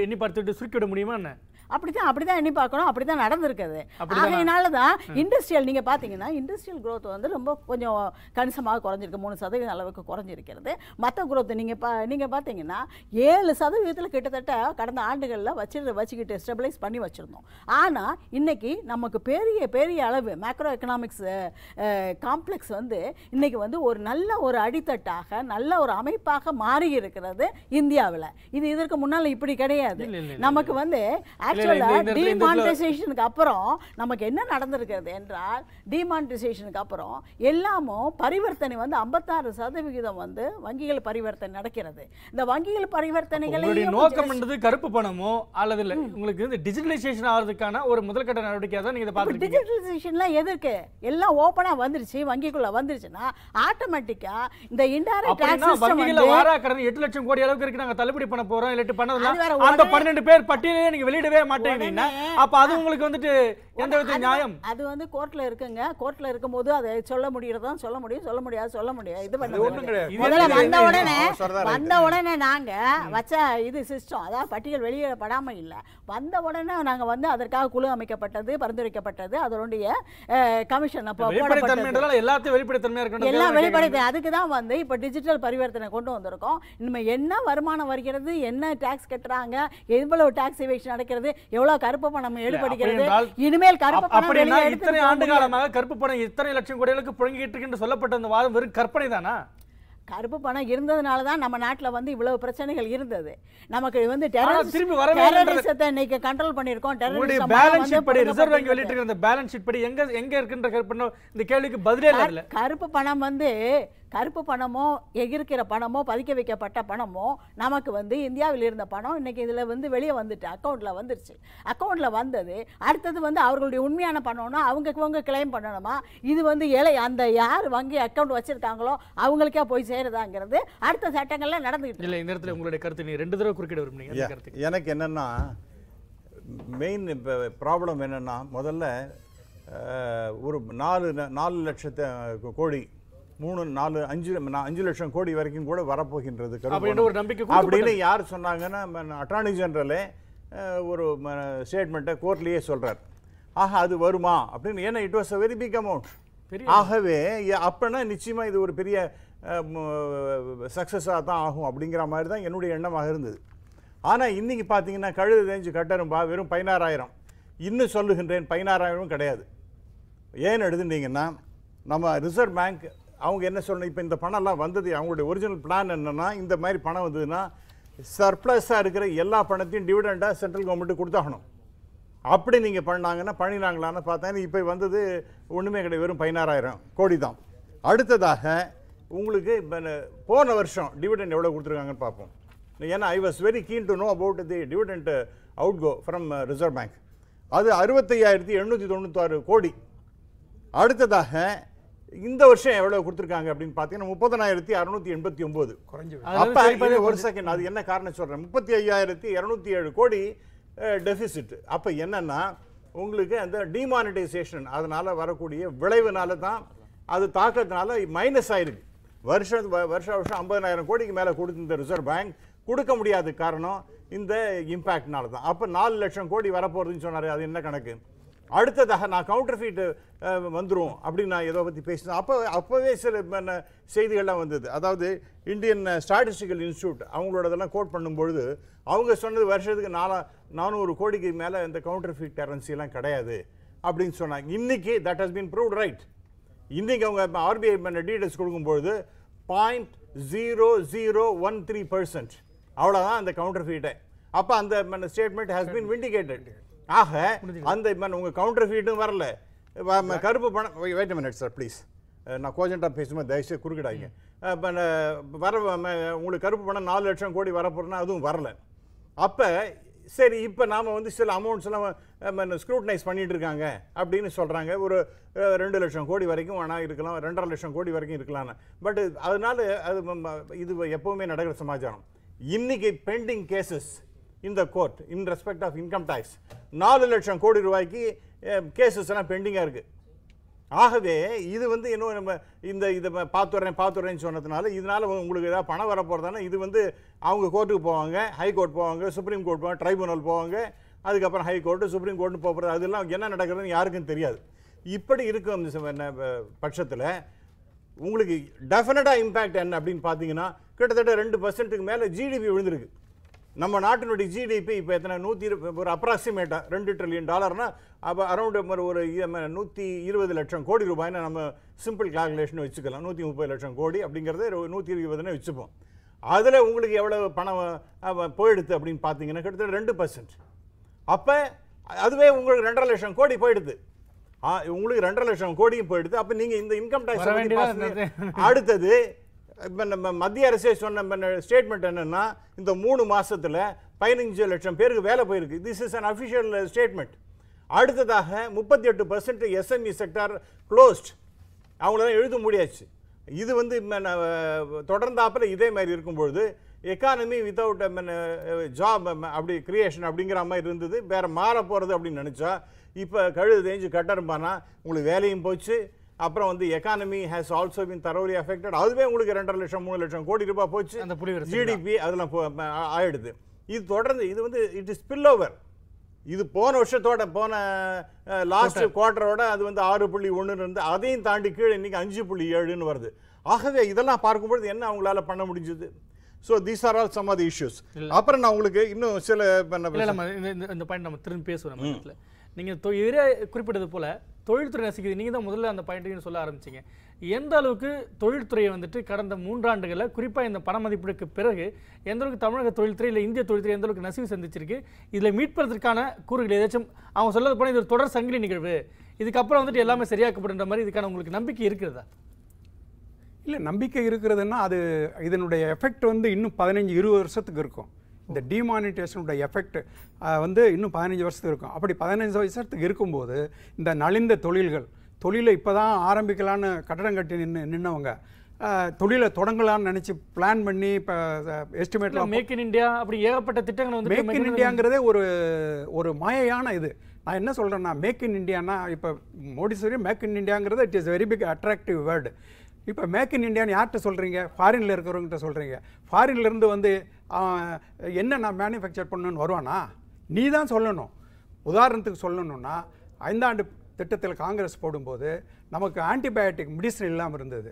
எண்ணி பார்த்துட்டு சுருக்கி விட முடியுமா என்ன? அப்படித்தான் அப்படிதான் எண்ணி பார்க்கணும் அப்படிதான் நடந்திருக்குது. அப்படிதானா? ஆகையினால தான் இண்டஸ்ட்ரியல் நீங்க பாத்தீங்கன்னா இண்டஸ்ட்ரியல் growth வந்து ரொம்ப கொஞ்சம் கணிசமாக குறைஞ்சிருக்கு. மூணு சதவீதம் அளவுக்கு குறைஞ்சிருக்கிறது. மற்ற growth நீங்க பா நீங்க பாத்தீங்கன்னா ஏழு சதவீதத்தில் கிட்டத்தட்ட கடந்த ஆண்டுகளில் வச்சு வச்சுக்கிட்டு ஸ்டெபிளைஸ் பண்ணி வச்சிருந்தோம். ஆனா இன்னைக்கு நமக்கு பெரிய பெரிய அளவு மேக்ரோ எக்கனாமிக்ஸ் காம்ப்ளெக்ஸ் வந்து இன்னைக்கு வந்து ஒரு நல்ல ஒரு அடித்தட்டாக நல்ல ஒரு அமைப்பாக மாறி இருக்கிறது இந்தியாவில். இது இதற்கு முன்னால இப்படி கிடையாது. நமக்கு வந்து இல்ல, ஆக்சுவலா இந்த- இந்த இடத்துல- இந்த இடத்துல- டிமானிட்டைசேஷனுக்கு அப்புறம் நமக்கு என்ன நடந்திருக்கிறது என்றால் டிமானிட்டைசேஷனுக்கு அப்புறம் எல்லாமும் பரிவர்த்தனை வந்து ஐம்பத்தாறு சதவிகிதம் வந்து வங்கிகள் பரிவர்த்தனை நடக்கிறது. இந்த வங்கிகள் உங்களுடைய பரிவர்த்தனைகளையும் நோக்கம் என்றது கருப்பு பணமோ அல்லது இல்ல உங்களுக்கு இந்த டிஜிட்டலைசேஷன் ஆகிறதுக்கான ஒரு முதல்கட்ட நடவடிக்கையா தான் நீங்க இதை பார்த்துருக்கீங்க. டிஜிட்டலைசேஷன்லாம் எதுக்கு? எல்லாம் ஓப்பனா வந்துருச்சு வங்கிக்குள்ள வந்துருச்சுன்னா ஆட்டோமேட்டிக்கா இந்த இன்டைரக்ட் டாக்ஸ் சிஸ்டம் வங்கிகள வந்து வாரா கடன் எட்டு லட்சம் கோடி அளவுக்கு இருக்கு நாங்க தள்ளுபடி பண்ண போறோம் இல்லாட்டி பண்ணதெல்லாம் அந்த பன்னிரெண்டு பேர் பட்டியலே நீங்க வெளியிடவே மாட்டேங்கிறீங்கன்னா அப்ப அது உங்களுக்கு வந்துட்டு எந்த வித நியாயம்? அது வந்து கோர்ட்ல இருக்குங்க. கோர்ட்ல இருக்கும்போது அதை சொல்ல முடியறதா சொல்ல முடியும் சொல்ல முடியாது சொல்ல முடியாது. இது முதல்ல வந்து உடனே. வந்த உடனே நாங்க வச்ச இது சிஸ்டம் அதாவது பட்டியல் வெளியிடப்படாம இல்ல. வந்த உடனே நாங்க வந்து அதற்காக குழு அமைக்கப்பட்டது பரிந்துரைக்கப்பட்டது அதனுடைய கமிஷன் அப்போ எல்லாத்தையும் வெளிப்படைத்தன்மையா இருக்கணும் எல்லாம் வெளிப்படைத்து அதுக்கு தான் வந்து இப்போ டிஜிட்டல் பரிவர்த்தனை கொண்டு வந்திருக்கோம். இனிமே என்ன வருமானம் வருகிறது என்ன டாக்ஸ் கட்டுறாங்க எவ்வளவு டாக்ஸ் எவேஷன் நடக்கிறது எவ்வளவு கருப்பு பணம் எடுபடுகிறது இனிமேல் கருப்பு பணம் இத்தனை ஆண்டு. காலமாக கருப்பு பணம் இத்தனை லட்சம் கோடிகளுக்கு புழங்கிட்டு இருக்குன்னு சொல்லப்பட்ட அந்த வாதம் வெறும் கற்பனை தானா? கருப்பு பணம் இருந்ததுனால தான் நம்ம நாட்டுல வந்து இவ்வளவு பிரச்சனைகள் இருந்தது. நமக்கு வந்து டெரரிசத்தை இன்னைக்கு கண்ட்ரோல் பண்ணியிருக்கோம். பேலன்ஸ் ஷீட் படி ரிசர்வ் வங்கி புழங்கப்பட்டிருக்கிறது. வெளியிட்டு அந்த பேலன்ஸ் ஷீட் படி எங்க எங்க இருக்கின்ற கருப்பு பணம்? இந்த கேள்விக்கு பதிலே இல்ல கருப்பு பணம் வந்து கருப்பு பணமோ எகிருக்கிற பணமோ பதுக்க வைக்கப்பட்ட பணமோ நமக்கு வந்து இந்தியாவில் இருந்த பணம் இன்னைக்கு இதுல வந்து வெளியே வந்துட்டு அக்கௌண்ட்ல வந்துருச்சு. அக்கௌண்ட்ல வந்தது அடுத்தது வந்து அவர்களுடைய உண்மையான பணம்னா அவங்க இவங்க கிளைம் பண்ணணுமா? இது வந்து ஏழை அந்த யார் வங்கி அக்கௌண்ட் வச்சிருக்காங்களோ அவங்களுக்கே போய் சேருதாங்கிறது அடுத்த சட்டங்கள்ல நடந்துகிட்டு இருக்கு. இல்ல இந்த இடத்துல உங்களுடைய கருத்து நீங்க ரெண்டு தடவை குறுக்கிட விரும்புனீங்க எனக்கு என்னன்னா மெயின் இப்போ ப்ராப்ளம் என்னன்னா முதல்ல ஒரு நாலு ந- நாலு லட்சத்து கோடி மூணு நாலு அஞ்சு அஞ்சு லட்சம் கோடி வரைக்கும் கூட வரப்போகின்றது அப்படின்னு. யார் சொன்னாங்கன்னா அட்டார்னி ஜெனரலே ஒரு ஸ்டேட்மெண்ட்டை கோர்ட்லேயே சொல்றார். ஆக அது வருமா? அப்படின்னு ஏன்னா it was a very big amount ஆகவே அப்பனா நிச்சயமா இது ஒரு பெரிய சக்ஸஸாக தான் ஆகும் அப்படிங்கிற மாதிரி தான் என்னுடைய எண்ணமாக இருந்தது. ஆனால் இன்னைக்கு பார்த்தீங்கன்னா கழுது தேஞ்சு கட்டரும்பா வெறும் பதினாறாயிரம். இன்னும் சொல்லுகின்றேன் பதினாறாயிரம் கிடையாது. ஏன் எடுத்துட்டீங்கன்னா நம்ம ரிசர்வ் பேங்க் அவங்க என்ன சொல்லணும்? இப்போ இந்த பணம்லாம் வந்தது அவங்களுடைய ஒரிஜினல் பிளான் என்னென்னா இந்த மாதிரி பணம் வந்ததுன்னா சர்ப்ளஸாக இருக்கிற எல்லா பணத்தையும் டிவிடெண்டாக சென்ட்ரல் கவர்மெண்ட்டு கொடுத்தாகணும். அப்படி நீங்கள் பண்ணாங்கன்னா பண்ணினாங்களான்னு பார்த்தா இப்போ வந்தது ஒன்றுமே கிடையாது வெறும் பதினாறாயிரம் கோடி தான். அடுத்ததாக உங்களுக்கு இப்போ போன வருஷம் டிவிடெண்ட் எவ்வளோ கொடுத்துருக்காங்கன்னு பார்ப்போம். ஏன்னா I was very keen to know about the dividend outgo from reserve bank அது அறுபத்தையாயிரத்தி எண்ணூற்றி தொண்ணூத்தாறு கோடி. அடுத்ததாக இந்த வருஷம் எவ்வளவு கொடுத்துருக்காங்க அப்படின்னு பார்த்தீங்கன்னா முப்பதனாயிரத்தி அறுநூத்தி எண்பத்தி ஒன்பது குறைஞ்சு ஒரு செகண்ட் அது என்ன காரணம் சொல்றேன். முப்பத்தி ஐயாயிரத்தி இரநூத்தி ஏழு கோடி டெபிசிட் அப்ப என்னன்னா உங்களுக்கு அந்த டிமானிட்டைசேஷன் அதனால வரக்கூடிய விளைவுனால தான் அது தாக்கத்தினால மைனஸ் ஆயிருக்கு. வருஷம் வ- வருஷ வருஷம் ஐம்பதனாயிரம் கோடிக்கு மேல கொடுத்த ரிசர்வ் பேங்க் கொடுக்க முடியாத காரணம் இந்த இம்பாக்ட்னால தான். அப்ப நாலு லட்சம் கோடி வரப்போறதுன்னு சொன்னாரு அது என்ன கணக்கு? அடுத்ததாக நான் கவுண்டர் ஃபீட்டு வந்துரும் அப்படின்னு நான் ஏதோ பற்றி பேசினேன். அப்போ அப்போவே சில செய்திகள்லாம் வந்தது. அதாவது இந்தியன் ஸ்டாட்டிஸ்டிக்கல் இன்ஸ்டியூட் அவங்களோடதெல்லாம் கோட் பண்ணும்பொழுது அவங்க சொன்னது வருஷத்துக்கு நாலா நானூறு கோடிக்கு மேலே இந்த கவுண்டர் ஃபீட் கரன்சிலாம் கிடையாது அப்படின்னு சொன்னாங்க. இன்றைக்கி that has been proved right இன்றைக்கி அவங்க RBI details கொடுக்கும்பொழுது point zero zero one three percent அவ்வளோதான் அந்த கவுண்டர் ஃபீட்டை அப்போ அந்த ஸ்டேட்மெண்ட் ஹஸ் பீன் விண்டிகேட்டட் ஆக அந்த ம- உங்க கவுண்டர் ஃபீட்டும் வரல. கருப்பு பணம் வெயிட் மினிட் சார் ப்ளீஸ் நான் கோஜென்ட்டாக பேசும்போது தயவுசெய்து குறுக்கிடாதீங்க. அஹ், இப்ப வர உங்களுக்கு கருப்பு பணம் நாலு லட்சம் கோடி வரப்போறதுன்னா அதுவும் வரல. அப்போ சரி இப்போ நாம் வந்து சில அமௌண்ட்ஸ் எல்லாம் ஸ்க்ரூட்டனைஸ் பண்ணிட்டு இருக்காங்க அப்படின்னு சொல்கிறாங்க ஒரு ரெண்டு லட்சம் கோடி வரைக்கும் வேணா இருக்கலாம் ரெண்டரை லட்சம் கோடி வரைக்கும் இருக்கலாம்னு. பட் அதனால அது இது எப்போவுமே நடக்கிற சமாச்சாரம். இன்னைக்கு பெண்டிங் கேசஸ் இந்த court in respect of income tax நாலு லட்சம் கோடி ரூபாய்க்கு கேசஸ் எல்லாம் பெண்டிங்காக இருக்குது ஆகவே இது வந்து இன்னும் நம்ம இந்த இதை பார்த்துறேன் பார்த்துறேன்னு சொன்னதுனால இதனால உங்களுக்கு ஏதாவது பணம் வர இது வந்து அவங்க கோர்ட்டுக்கு போவாங்க ஹை கோர்ட் போவாங்க சுப்ரீம் கோர்ட் போவாங்க ட்ரைபுனல் போவாங்க அதுக்கப்புறம் ஹை கோர்ட்டு சுப்ரீம் கோர்ட்டு போகிறது அதெல்லாம் என்ன நடக்குதுன்னு யாருக்கும் தெரியாது. இப்படி இருக்கும் என்ன, பட்சத்தில் உங்களுக்கு டெஃபினட்டாக இம்பேக்ட் என்ன அப்படின்னு பார்த்தீங்கன்னா கிட்டத்தட்ட ரெண்டு பர்சன்ட்டுக்கு மேலே ஜிடிபி விழுந்திருக்கு. நம்ம நாட்டினுடைய ஜிடிபி இப்போ எத்தனை? நூற்றி ஒரு அப்ராக்சிமேட்டாக ரெண்டு ட்ரில்லியன் டாலர்னா அப்போ அரௌண்ட் ஒரு நூற்றி இருபது லட்சம் கோடி ரூபாய்னு நம்ம சிம்பிள் கால்குலேஷன் வச்சுக்கலாம். நூற்றி முப்பது லட்சம் கோடி அப்படிங்கிறத நூற்றி இருபதுன்னு வச்சுப்போம். அதில் உங்களுக்கு எவ்வளவு பணம் போயிடுது அப்படின்னு பார்த்தீங்கன்னா கிட்டத்தட்ட ரெண்டு பர்சன்ட் அப்போ அதுவே உங்களுக்கு ரெண்டரை லட்சம் கோடி போயிடுது. உங்களுக்கு ரெண்டரை லட்சம் கோடியும் போயிடுது. அப்போ நீங்கள் இந்த இன்கம் டேக்ஸ் அடுத்தது இப்போ நம்ம மத்திய அரசே சொன்ன ஸ்டேட்மெண்ட் என்னென்னா இந்த மூணு மாதத்தில் பதினஞ்சு லட்சம் பேருக்கு வேலை போயிருக்கு. This is an official statement அடுத்ததாக முப்பத்தி எட்டு பர்சன்ட் எஸ்எம்இ செக்டார் க்ளோஸ்ட் அவங்களால எழுத முடியாச்சு. இது வந்து தொடர்ந்தாப்பில் இதே மாதிரி இருக்கும்பொழுது எக்கானமி வித்தவுட் ஜாப் அப்படி கிரியேஷன் அப்படிங்கிற மாதிரி இருந்தது. வேறு மாற போகிறது அப்படின்னு நினச்சா இப்போ கழுது தேஞ்சு கட்டரும்பானா உங்களுக்கு வேலையும் போச்சு. அப்புறம் வந்து economy has also been thoroughly affected. அதுவே உங்களுக்கு ரெண்டரை லட்சம் மூணு லட்சம் கோடி ரூபாய் போச்சு. அந்த ஜிடிபி அதெல்லாம் ஆயிடுது. இது தொடர்ந்து இது வந்து இட் இஸ் ஸ்பில் ஓவர் இது போன வருஷத்தோட போன லாஸ்ட் குவார்ட்டரோட அது வந்து ஆறு புள்ளி ஒண்ணுன்னு இருந்து அதையும் தாண்டி கீழே இன்னைக்கு அஞ்சு புள்ளி ஏழுன்னு வருது. ஆகவே இதெல்லாம் பார்க்கும்பொழுது என்ன அவங்களால பண்ண முடிஞ்சது? So these are all some of issues அப்புறம் நான் உங்களுக்கு இன்னும் சில இந்த பாயிண்ட் நம்ம திரும்பி பேசுவோம் நம்ம நீங்கள் இதே குறிப்பிட்டது போல தொழில்துறை நசிக்குது நீங்கள் தான் முதல்ல அந்த பாயிண்ட்டையும் சொல்ல ஆரம்பிச்சீங்க. எந்த அளவுக்கு தொழில்துறையை வந்துட்டு கடந்த மூன்றாண்டுகளில் குறிப்பாக இந்த பண மதிப்பீடுக்கு பிறகு எந்த அளவுக்கு தமிழக தொழில்துறை இல்லை இந்திய தொழில்துறை எந்த அளவுக்கு நசிவு சந்திச்சிருக்கு இதில் மீட்பதற்கான கூறுகள் ஏதாச்சும் அவங்க சொல்லது போனால் இது ஒரு தொடர் சங்கிலி நிகழ்வு. இதுக்கப்புறம் வந்துட்டு எல்லாமே சரியாக்கப்படுன்ற மாதிரி இதுக்கான உங்களுக்கு நம்பிக்கை இருக்கிறதா? இல்லை நம்பிக்கை இருக்கிறதுன்னா அது இதனுடைய எஃபெக்ட் வந்து இன்னும் பதினஞ்சு இருபது வருஷத்துக்கு இருக்கும். இந்த டிமானிட்டேஷனுடைய எஃபெக்ட் வந்து இன்னும் பதினஞ்சு வருஷத்துக்கு இருக்கும். அப்படி பதினஞ்சு வருஷத்துக்கு இருக்கும்போது இந்த நலிந்த தொழில்கள் தொழிலை இப்போ தான் ஆரம்பிக்கலான்னு கட்டடம் கட்டி நின்று நின்னவங்க தொழிலை தொடங்கலாம்னு நினச்சி பிளான் பண்ணி இப்போ எஸ்டிமேட்லாம் மேக் இன் இந்தியா அப்படி ஏகப்பட்ட திட்டங்கள் வந்து மேக் இன் இந்தியாங்கிறதே ஒரு ஒரு மாயையான இது. நான் என்ன சொல்கிறேன்னா மேக் இன் இந்தியானா இப்போ மோடி சொல்லி make in இந்தியாங்கிறது it is very big attractive word இப்போ மேக் இன் இண்டியான்னு யார்கிட்ட சொல்கிறீங்க ஃபாரினில் இருக்கிறவங்ககிட்ட சொல்கிறீங்க ஃபாரின்லேருந்து வந்து என்ன நான் மேனுஃபேக்சர் பண்ணணுன்னு வருவானா? நீ தான் சொல்லணும். உதாரணத்துக்கு சொல்லணும்னா ஐந்தாண்டு திட்டத்தில் காங்கிரஸ் போடும்போது நமக்கு ஆன்டிபயோட்டிக் மெடிசன் இல்லாமல் இருந்தது.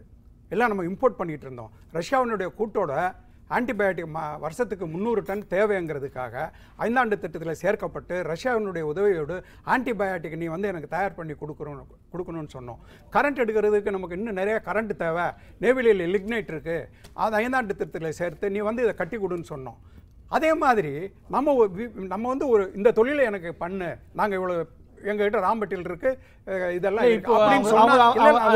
எல்லாம் நம்ம இம்போர்ட் பண்ணிகிட்டு இருந்தோம். ரஷ்யாவினுடைய கூட்டோட ஆன்டிபயோட்டிக் மா வருஷத்துக்கு முந்நூறு டன் தேவைங்கிறதுக்காக ஐந்தாண்டு திட்டத்தில் சேர்க்கப்பட்டு ரஷ்யாவினுடைய உதவியோடு ஆன்டிபயோட்டிக் நீ வந்து எனக்கு தயார் பண்ணி கொடுக்கணும் கொடுக்கணும்னு சொன்னோம். கரண்ட் எடுக்கிறதுக்கு நமக்கு இன்னும் நிறைய கரண்ட் தேவை. நெவிலியில் லிக்னைட் இருக்குது அது ஐந்தாண்டு திட்டத்தில் சேர்த்து நீ வந்து இதை கட்டி கொடுன்னு சொன்னோம். அதே மாதிரி நம்ம வி- நம்ம வந்து ஒரு இந்த தொழிலை எனக்கு பண்ணு. நாங்கள் இவ்வளோ எங்ககிட்ட ரா மெட்டீரியல் இருக்கு. இதெல்லாம்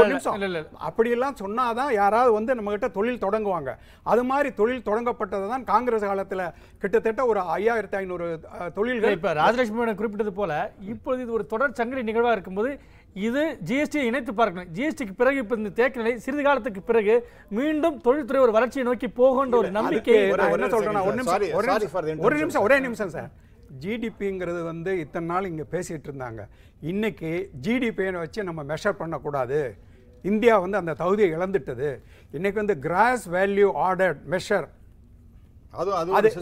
அப்படின்னு. அப்படியெல்லாம் சொன்னாதான் யாராவது வந்து நம்மகிட்ட தொழில் தொடங்குவாங்க. அது மாதிரி தொழில் தொடங்கப்பட்டது தான் காங்கிரஸ் காலத்துல கிட்டத்தட்ட ஒரு ஐயாயிரத்தி ஐநூறு தொழில்கள். இப்ப ராஜலட்சுமி குறிப்பிட்டது போல இப்பொழுது இது ஒரு தொடர் சங்கிலி நிகழ்வா இருக்கும்போது இது ஜிஎஸ்டியை இணைத்து பார்க்கணும். ஜிஎஸ்டிக்கு பிறகு இப்ப இந்த தேக்க நிலை சிறிது காலத்துக்கு பிறகு மீண்டும் தொழில்துறை ஒரு வளர்ச்சியை நோக்கி போகின்ற ஒரு நம்பிக்கை ஒரே. நிமிஷம் ஒரே நிமிஷம் சார். ஜிடிபிங்கிறது வந்து இத்தனை நாள் இங்க பேசிட்டு இருந்தாங்க. இன்னைக்கு ஜிடிபியை வச்சு நம்ம மெஷர் பண்ணக்கூடாது. இந்தியா வந்து அந்த தகுதியை இழந்துட்டது. இன்னைக்கு வந்து கிராஸ் வேல்யூ ஆர்டர் மெஷர் அது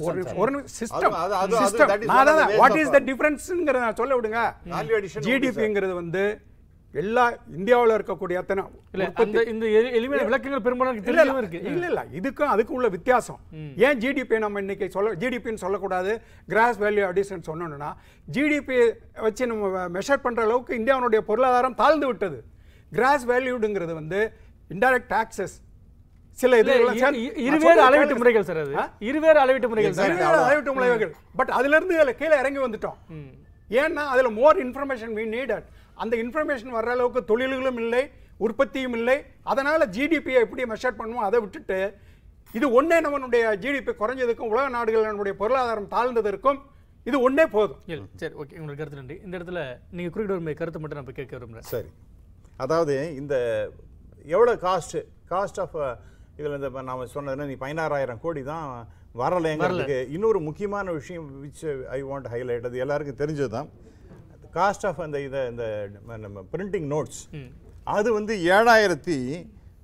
ஒரு ஒரு. சிஸ்டம் நான் வாட் இஸ் த டிஃபரன்ஸ்ங்கிறத நான் சொல்ல விடுங்க. ஜிடிபிங்கிறது வந்து எல்லா இந்தியாவுல இருக்கக்கூடிய அத்தனை இந்த எளி- எளிமையான விளக்கங்கள் பெரும்பாலும் இருக்கு. இல்ல இல்ல இதுக்கும் அதுக்கும் உள்ள வித்தியாசம். ஏன் ஜிடிபி நம்ம இன்னைக்கு சொல்ல ஜிடிபின்னு சொல்லக்கூடாது கிராஸ் வேல்யூ அடிஷன் சொன்னோம்னா ஜிடிபி வச்சு நம்ம மெஷர் பண்ற அளவுக்கு இந்தியாவுடைய பொருளாதாரம் தாழ்ந்து விட்டது. கிராஸ் வேல்யூடுங்கிறது வந்து இன்டைரக்ட் டாக்ஸஸ் சில இல்ல, இதுலாம் இ- சேர்ந்து- இ- நான் இருவேறு அளவீட்டு. முறைகள் சார் அது? இருவேறு அளவீட்டு முறைகள் சார் அளவீட்டு முறைகள். பட் அதுல இருந்து இதுல கீழே இறங்கி வந்துட்டோம். ஏன்னா அதுல மோர் இன்ஃபர்மேஷன் we needed. அந்த இன்ஃபர்மேஷன் வர்ற அளவுக்கு தொழில்களும் இல்லை உற்பத்தியும் இல்லை. அதனால ஜிடிபியை எப்படி மெஷர் பண்ணுவோம் அதை விட்டுட்டு இது ஒண்ணே நம்மளுடைய ஜிடிபி குறைஞ்சதுக்கும் உலக நாடுகள் நம்முடைய பொருளாதாரம் தாழ்ந்ததற்கும் இது ஒண்ணே போதும். சரி ஓகே உங்களுக்கு கருத்து நன்றி. இந்த இடத்துல நீங்க குறிப்பிட்ட ஒரு கருத்தை மட்டும் நான் இப்ப கேட்க விரும்புறேன். சரி. அதாவது இந்த எவ்வளோ காஸ்ட் காஸ்ட் ஆஃப் இதில் இந்த இப்ப நாம சொன்னதுன்னா நீ பதினாறாயிரம் கோடி தான் வரலைங்கிறதுக்கு இன்னொரு முக்கியமான விஷயம் விச் ஐ வாண்ட் ஹைலைட் அது எல்லாருக்கும் தெரிஞ்சது தான் காஸ்ட் ஆஃப் அந்த இதை இந்த நம்ம பிரிண்டிங் நோட்ஸ் அது வந்து ஏழாயிரத்தி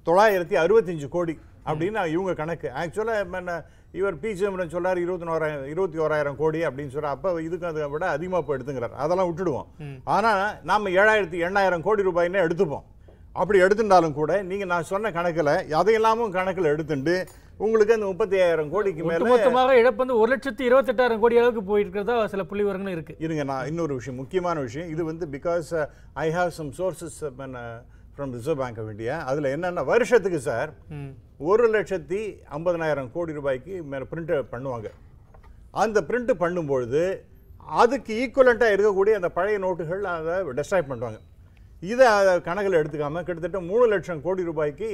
தொள்ளாயிரத்தி அறுபத்தஞ்சு கோடி அப்படின்னு இவங்க கணக்கு. ஆக்சுவலாக இவர் பி சிதம்பரம் சொல்றாரு இருபத்தி ஓராயிரம் இருபத்தி ஓராயிரம் கோடி அப்படின்னு சொல்றாரு. அப்போ இதுக்கு அதை விட அதிகமாக இப்போ எடுத்துங்கிறார். அதெல்லாம் விட்டுடுவோம். ஆனால் நாம ஏழாயிரத்தி எண்ணாயிரம் கோடி ரூபாய்னே எடுத்துப்போம். அப்படி எடுத்துட்டாலும் கூட நீங்க நான் சொன்ன கணக்குல அதையெல்லாமும் கணக்குல எடுத்துட்டு உங்களுக்கு அந்த முப்பத்தி ஐயாயிரம் கோடிக்கு மேல ஒட்டுமொத்தமாக இழப்பு வந்து ஒரு லட்சத்தி இருபத்தெட்டாயிரம் கோடி அளவுக்கு போயிட்டு இருக்கிறதா சில புள்ளி விவரங்களும் இருக்கு. இருங்க நான் இன்னொரு விஷயம் முக்கியமான விஷயம். இது வந்து because I have some sources from reserve bank of India அதில் என்னென்ன வருஷத்துக்கு சார் ஒரு லட்சத்தி ஐம்பதனாயிரம் கோடி ரூபாய்க்கு மேலே பிரிண்ட் பண்ணுவாங்க. அந்த பிரிண்ட் பண்ணும்பொழுது அதுக்கு ஈக்குவலண்ட்டாக இருக்கக்கூடிய அந்த பழைய நோட்டுகள் அதை டெஸ்ட்ராய் பண்ணுவாங்க. இதை கணக்கில் எடுத்துக்காம கிட்டத்தட்ட மூணு லட்சம் கோடி ரூபாய்க்கு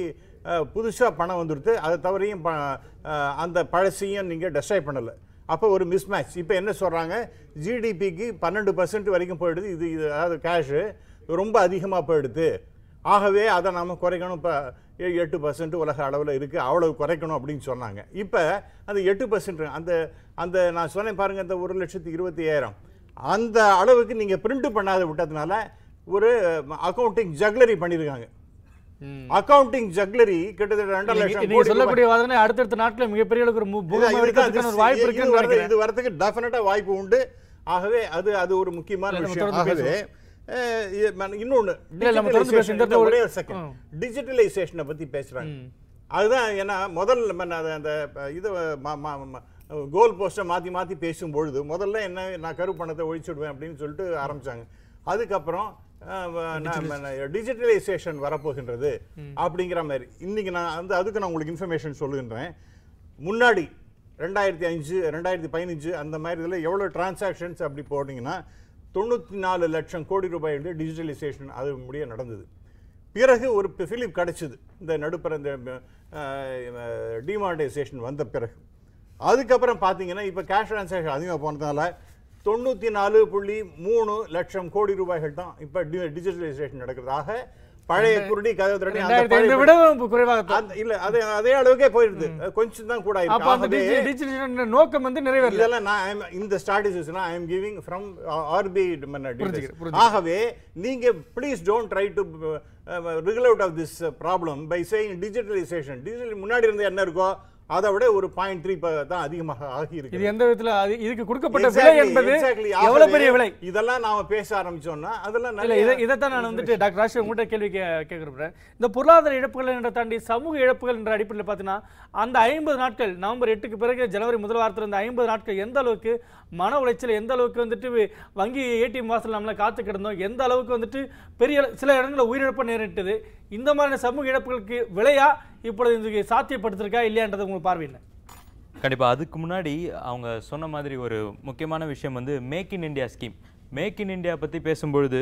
புதுசாக பணம் வந்துடுது அதை தவறையும் ப- அந்த பழசையும் நீங்கள் டெஸ்ட்ராய் பண்ணலை. அப்போ ஒரு மிஸ்மேட்ச் இப்போ என்ன சொல்கிறாங்க ஜிடிபிக்கு பன்னெண்டு பர்சன்ட் வரைக்கும் போயிடுது. இது இது அதாவது கேஷு ரொம்ப அதிகமாக போயிடுது. ஆகவே அதை நாம் குறைக்கணும். இப்போ எட்டு பர்சன்ட் உலக அளவில் இருக்குது அவ்வளவு குறைக்கணும் அப்படின்னு சொன்னாங்க. இப்போ அந்த எட்டு பர்சன்ட் அந்த அந்த நான் சொன்னேன் பாருங்க அந்த ஒரு லட்சத்து இருபத்தி ஏழாயிரம். அந்த அளவுக்கு நீங்கள் பிரிண்ட் பண்ணாத விட்டதுனால ஒரு அக்கௌண்டிங் ஜக்லரி பண்ணியிருக்காங்க அக்கவுண்டிங் ஜக்லரி கிட்டத்தட்ட நீங்க- லட்சம் கோடி. சொல்லக்கூடிய வாதனை அடுத்தடுத்த நாட்கள்ல மிகப்பெரிய அளவுக்கு ஒரு வாய்ப்பு நினைக்கிறேன். இது வரதுக்கு டெஃபினட்டா வாய்ப்பு உண்டு. ஆகவே அது அது ஒரு முக்கியமான நம்ம விஷயம். ஆகவே நம்ம இடத்துல ஒரே செகண்ட் டிஜிட்டலைசேஷனை பத்தி பேசுறாங்க. அதுதான் ஏன்னா முதல்ல அது அந்த இது கோல் போஸ்ட்டை மாத்தி மாத்தி பேசும்பொழுது முதல்ல என்ன நான் கரு பணத்தை ஒழிச்சுடுவேன் அப்படின்னு சொல்லிட்டு ஆரம்பிச்சாங்க. அதுக்கப்புறம் டிஜிட்டலைசேஷன் வரப்போகின்றது அப்படிங்கிற மாதிரி. இன்னைக்கு நான் வந்து அதுக்கு நான் உங்களுக்கு இன்ஃபர்மேஷன் சொல்லுகின்றேன். முன்னாடி ரெண்டாயிரத்தி அஞ்சு ரெண்டாயிரத்தி பதினஞ்சு அந்த மாதிரி இதில் எவ்வளோ டிரான்சாக்ஷன்ஸ் அப்படி போட்டிங்கன்னா தொண்ணூற்றி நாலு லட்சம் கோடி ரூபாயுடைய டிஜிட்டலைசேஷன் அது முடிய நடந்தது. பிறகு ஒரு ஃபிலிப் கிடைச்சிது. இந்த நடுப்புற இந்த டிமானிட்டைசேஷன் வந்த பிறகு. அதுக்கப்புறம் பார்த்தீங்கன்னா இப்போ கேஷ் டிரான்சாக்ஷன் அதிகமாக போனதுனால தொண்ணூற்றி நாலு புள்ளி மூணு லட்சம் கோடி ரூபாய்கள் தான் இப்போ டிஜிட்டலைசேஷன் நடக்கிறது ஆக பழைய குருடி கதவு திரட்டி விட குறைவாக இல்ல அதே அதே அளவுக்கே போயிருது. கொஞ்சம் தான் கூட நோக்கம் வந்து நிறைவேறல. இதெல்லாம் நான் இந்த ஸ்ட்ராட்டஜிஸ்னா ஐ எம் கிவிங் ஃப்ரம் புரிஞ்சுக்கிறேன், ஆகவே நீங்க please don't try to wriggle out of this problem by saying digitalisation digital முன்னாடி இருந்து என்ன இருக்கோ அதை விட ஒரு பாயிண்ட் த்ரீ தான் அதிகமாக ஆகி இருக்கு இது எந்த விதத்துல அது இதுக்கு கொடுக்கப்பட்ட விலை என்பது எவ்வளவு பெரிய விலை? இதெல்லாம் நாம பேச ஆரம்பிச்சோம்னா அதெல்லாம் நிறைய இதை இதைத்தான் நான் வந்துட்டு டாக்டர் ராஜ் உங்கள்கிட்ட கேள்வி கே கேட்க விரும்புறேன் இந்த பொருளாதார இழப்புகள் என்ற தாண்டி சமூக இழப்புகள் என்ற அடிப்படையில் பார்த்தீங்கன்னா அந்த ஐம்பது நாட்கள் நவம்பர் எட்டுக்கு பிறகு ஜனவரி முதல் வாரத்தில் இந்த ஐம்பது நாட்கள் எந்த அளவுக்கு மன உளைச்சல் எந்த அளவுக்கு வந்துட்டு வங்கி ஏடிஎம் வாசல் நம்மள காத்து கிடந்தோம்? எந்த அளவுக்கு வந்துட்டு பெரிய சில இடங்களில் உயிரிழப்பு நேரிட்டது? இந்த மாதிரியான சமூக இழப்புகளுக்கு விலையா இப்பொழுது இதுக்கு சாத்தியப்படுத்திருக்கா இல்லையான்றது உங்களுக்கு பார்வையில் கண்டிப்பாக அதுக்கு முன்னாடி அவங்க சொன்ன மாதிரி ஒரு முக்கியமான விஷயம் வந்து make in India scheme. Make in India பற்றி பேசும்பொழுது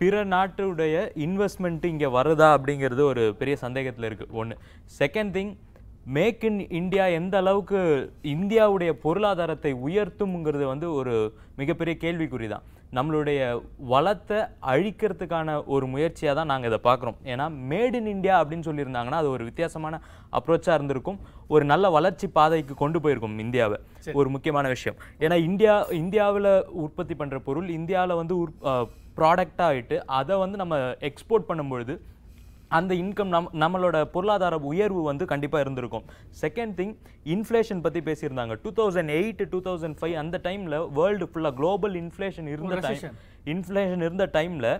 பிற நாட்டுடைய இன்வெஸ்ட்மெண்ட்டு இங்கே வருதா அப்படிங்கிறது ஒரு பெரிய சந்தேகத்தில் இருக்குது ஒன்று second thing make in India எந்த அளவுக்கு இந்தியாவுடைய பொருளாதாரத்தை உயர்த்தும்ங்கிறது வந்து ஒரு மிகப்பெரிய கேள்விக்குறி தான் நம்மளுடைய வளத்தை அழிக்கிறதுக்கான ஒரு முயற்சியாக தான் நாங்கள் இதை பார்க்குறோம். ஏன்னா மேட் இன் இந்தியா அப்படின்னு சொல்லியிருந்தாங்கன்னா அது ஒரு வித்தியாசமான அப்ரோச்சாக இருந்திருக்கும். ஒரு நல்ல வளர்ச்சி பாதைக்கு கொண்டு போயிருக்கும் இந்தியாவை. ஒரு முக்கியமான விஷயம். ஏன்னா இந்தியா இந்தியாவில் உற்பத்தி பண்ணுற பொருள் இந்தியாவில் வந்து ப்ராடக்டாக ஆகிட்டு அதை வந்து நம்ம எக்ஸ்போர்ட் பண்ணும்பொழுது அந்த இன்கம் நம் நம்மளோட பொருளாதார உயர்வு வந்து கண்டிப்பாக இருந்திருக்கும். செகண்ட் திங் இன்ஃப்ளேஷன் பற்றி பேசியிருந்தாங்க. Two thousand eight two thousand five அந்த டைமில் வேர்ல்டு ஃபுல்லாக குளோபல் இன்ஃப்ளேஷன் இருந்த டைம். இன்ஃப்ளேஷன் இருந்த டைமில்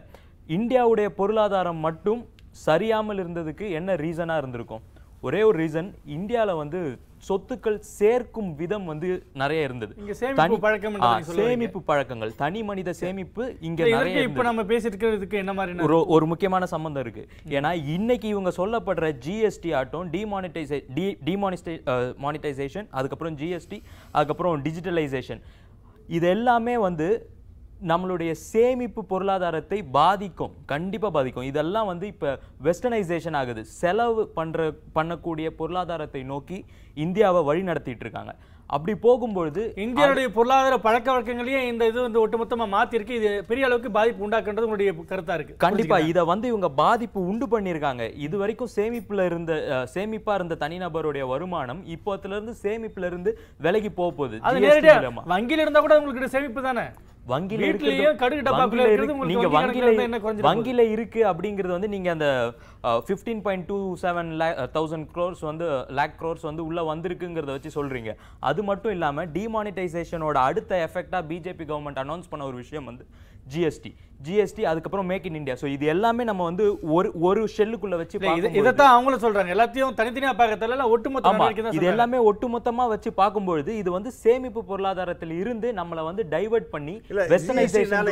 இந்தியாவுடைய பொருளாதாரம் மட்டும் சரியாமல் இருந்ததுக்கு என்ன ரீசனாக இருந்திருக்கும்? ஒரே ஒரு ரீசன் இந்தியாவில் வந்து சொத்துக்கள் சேர்க்கும் விதம் வந்து நிறைய இருந்தது. சேமிப்பு பழக்கங்கள் தனி மனித சேமிப்பு இங்க நிறைய இப்ப. நம்ம பேசிட்டு என்ன மாதிரி ஒரு ஒரு முக்கியமான சம்பந்தம் இருக்கு. ஏன்னா இன்னைக்கு இவங்க சொல்லப்படுற ஜிஎஸ்டி ஆட்டம் டிமானிட்டைசே டி டிமானிஸ்டை மானிட்டைசேஷன் அதுக்கப்புறம் ஜிஎஸ்டி அதுக்கப்புறம் டிஜிட்டலைசேஷன் இது எல்லாமே வந்து நம்மளுடைய சேமிப்பு பொருளாதாரத்தை பாதிக்கும் கண்டிப்பா பாதிக்கும். இதெல்லாம் வந்து இப்ப வெஸ்டர்னைசேஷன் ஆகுது. செலவு பண்ற பண்ணக்கூடிய பொருளாதாரத்தை நோக்கி இந்தியாவை வழி நடத்திட்டு இருக்காங்க. அப்படி போகும்பொழுது இந்தியாவுடைய பொருளாதார பழக்க வழக்கங்களையே இந்த இது வந்து ஒட்டுமொத்தமா மாத்தி இருக்கு இது பெரிய அளவுக்கு பாதிப்பு உண்டாக்குன்றது உங்களுடைய கருத்தா இருக்கு. கண்டிப்பா. இத வந்து இவங்க பாதிப்பு உண்டு பண்ணியிருக்காங்க. இது வரைக்கும் சேமிப்புல இருந்த அஹ், சேமிப்பா இருந்த தனிநபருடைய வருமானம் இப்போத்துல இருந்து சேமிப்புல இருந்து விலகி போக போகுது. அது. வங்கியில இருந்தா கூட உங்களுக்கு சேமிப்பு தானே? வங்கியில நீங்க வங்கியில வங்கியில இருக்கு அப்படிங்கிறது வந்து நீங்க அந்த fifteen point two seven thousand crores வந்து லேக் க்ரோர்ஸ் வந்து உள்ள வந்திருக்குங்கிறத வச்சு சொல்றீங்க. அது மட்டும் இல்லாம டிமானிட்டைசேஷனோட அடுத்த எஃபெக்டா பிஜேபி கவர்மெண்ட் அனௌன்ஸ் பண்ண ஒரு விஷயம் வந்து ஜிஎஸ்டி ஜிஎஸ்டி அதுக்கப்புறம் மேக் இன் இந்தியா ஸோ இது எல்லாமே நம்ம வந்து ஒரு ஒரு ஷெல்லுக்குள்ள வச்சு இதைத்தான் அவங்களும் சொல்றாங்க. எல்லாத்தையும் தனித்தனியா பார்க்கறதுல ஒட்டுமொத்த இது. எல்லாமே ஒட்டுமொத்தமா வச்சு பார்க்கும்பொழுது இது வந்து சேமிப்பு பொருளாதாரத்தில் இருந்து நம்மள வந்து டைவர்ட் பண்ணி வெஸ்டர்னைசேஷன்.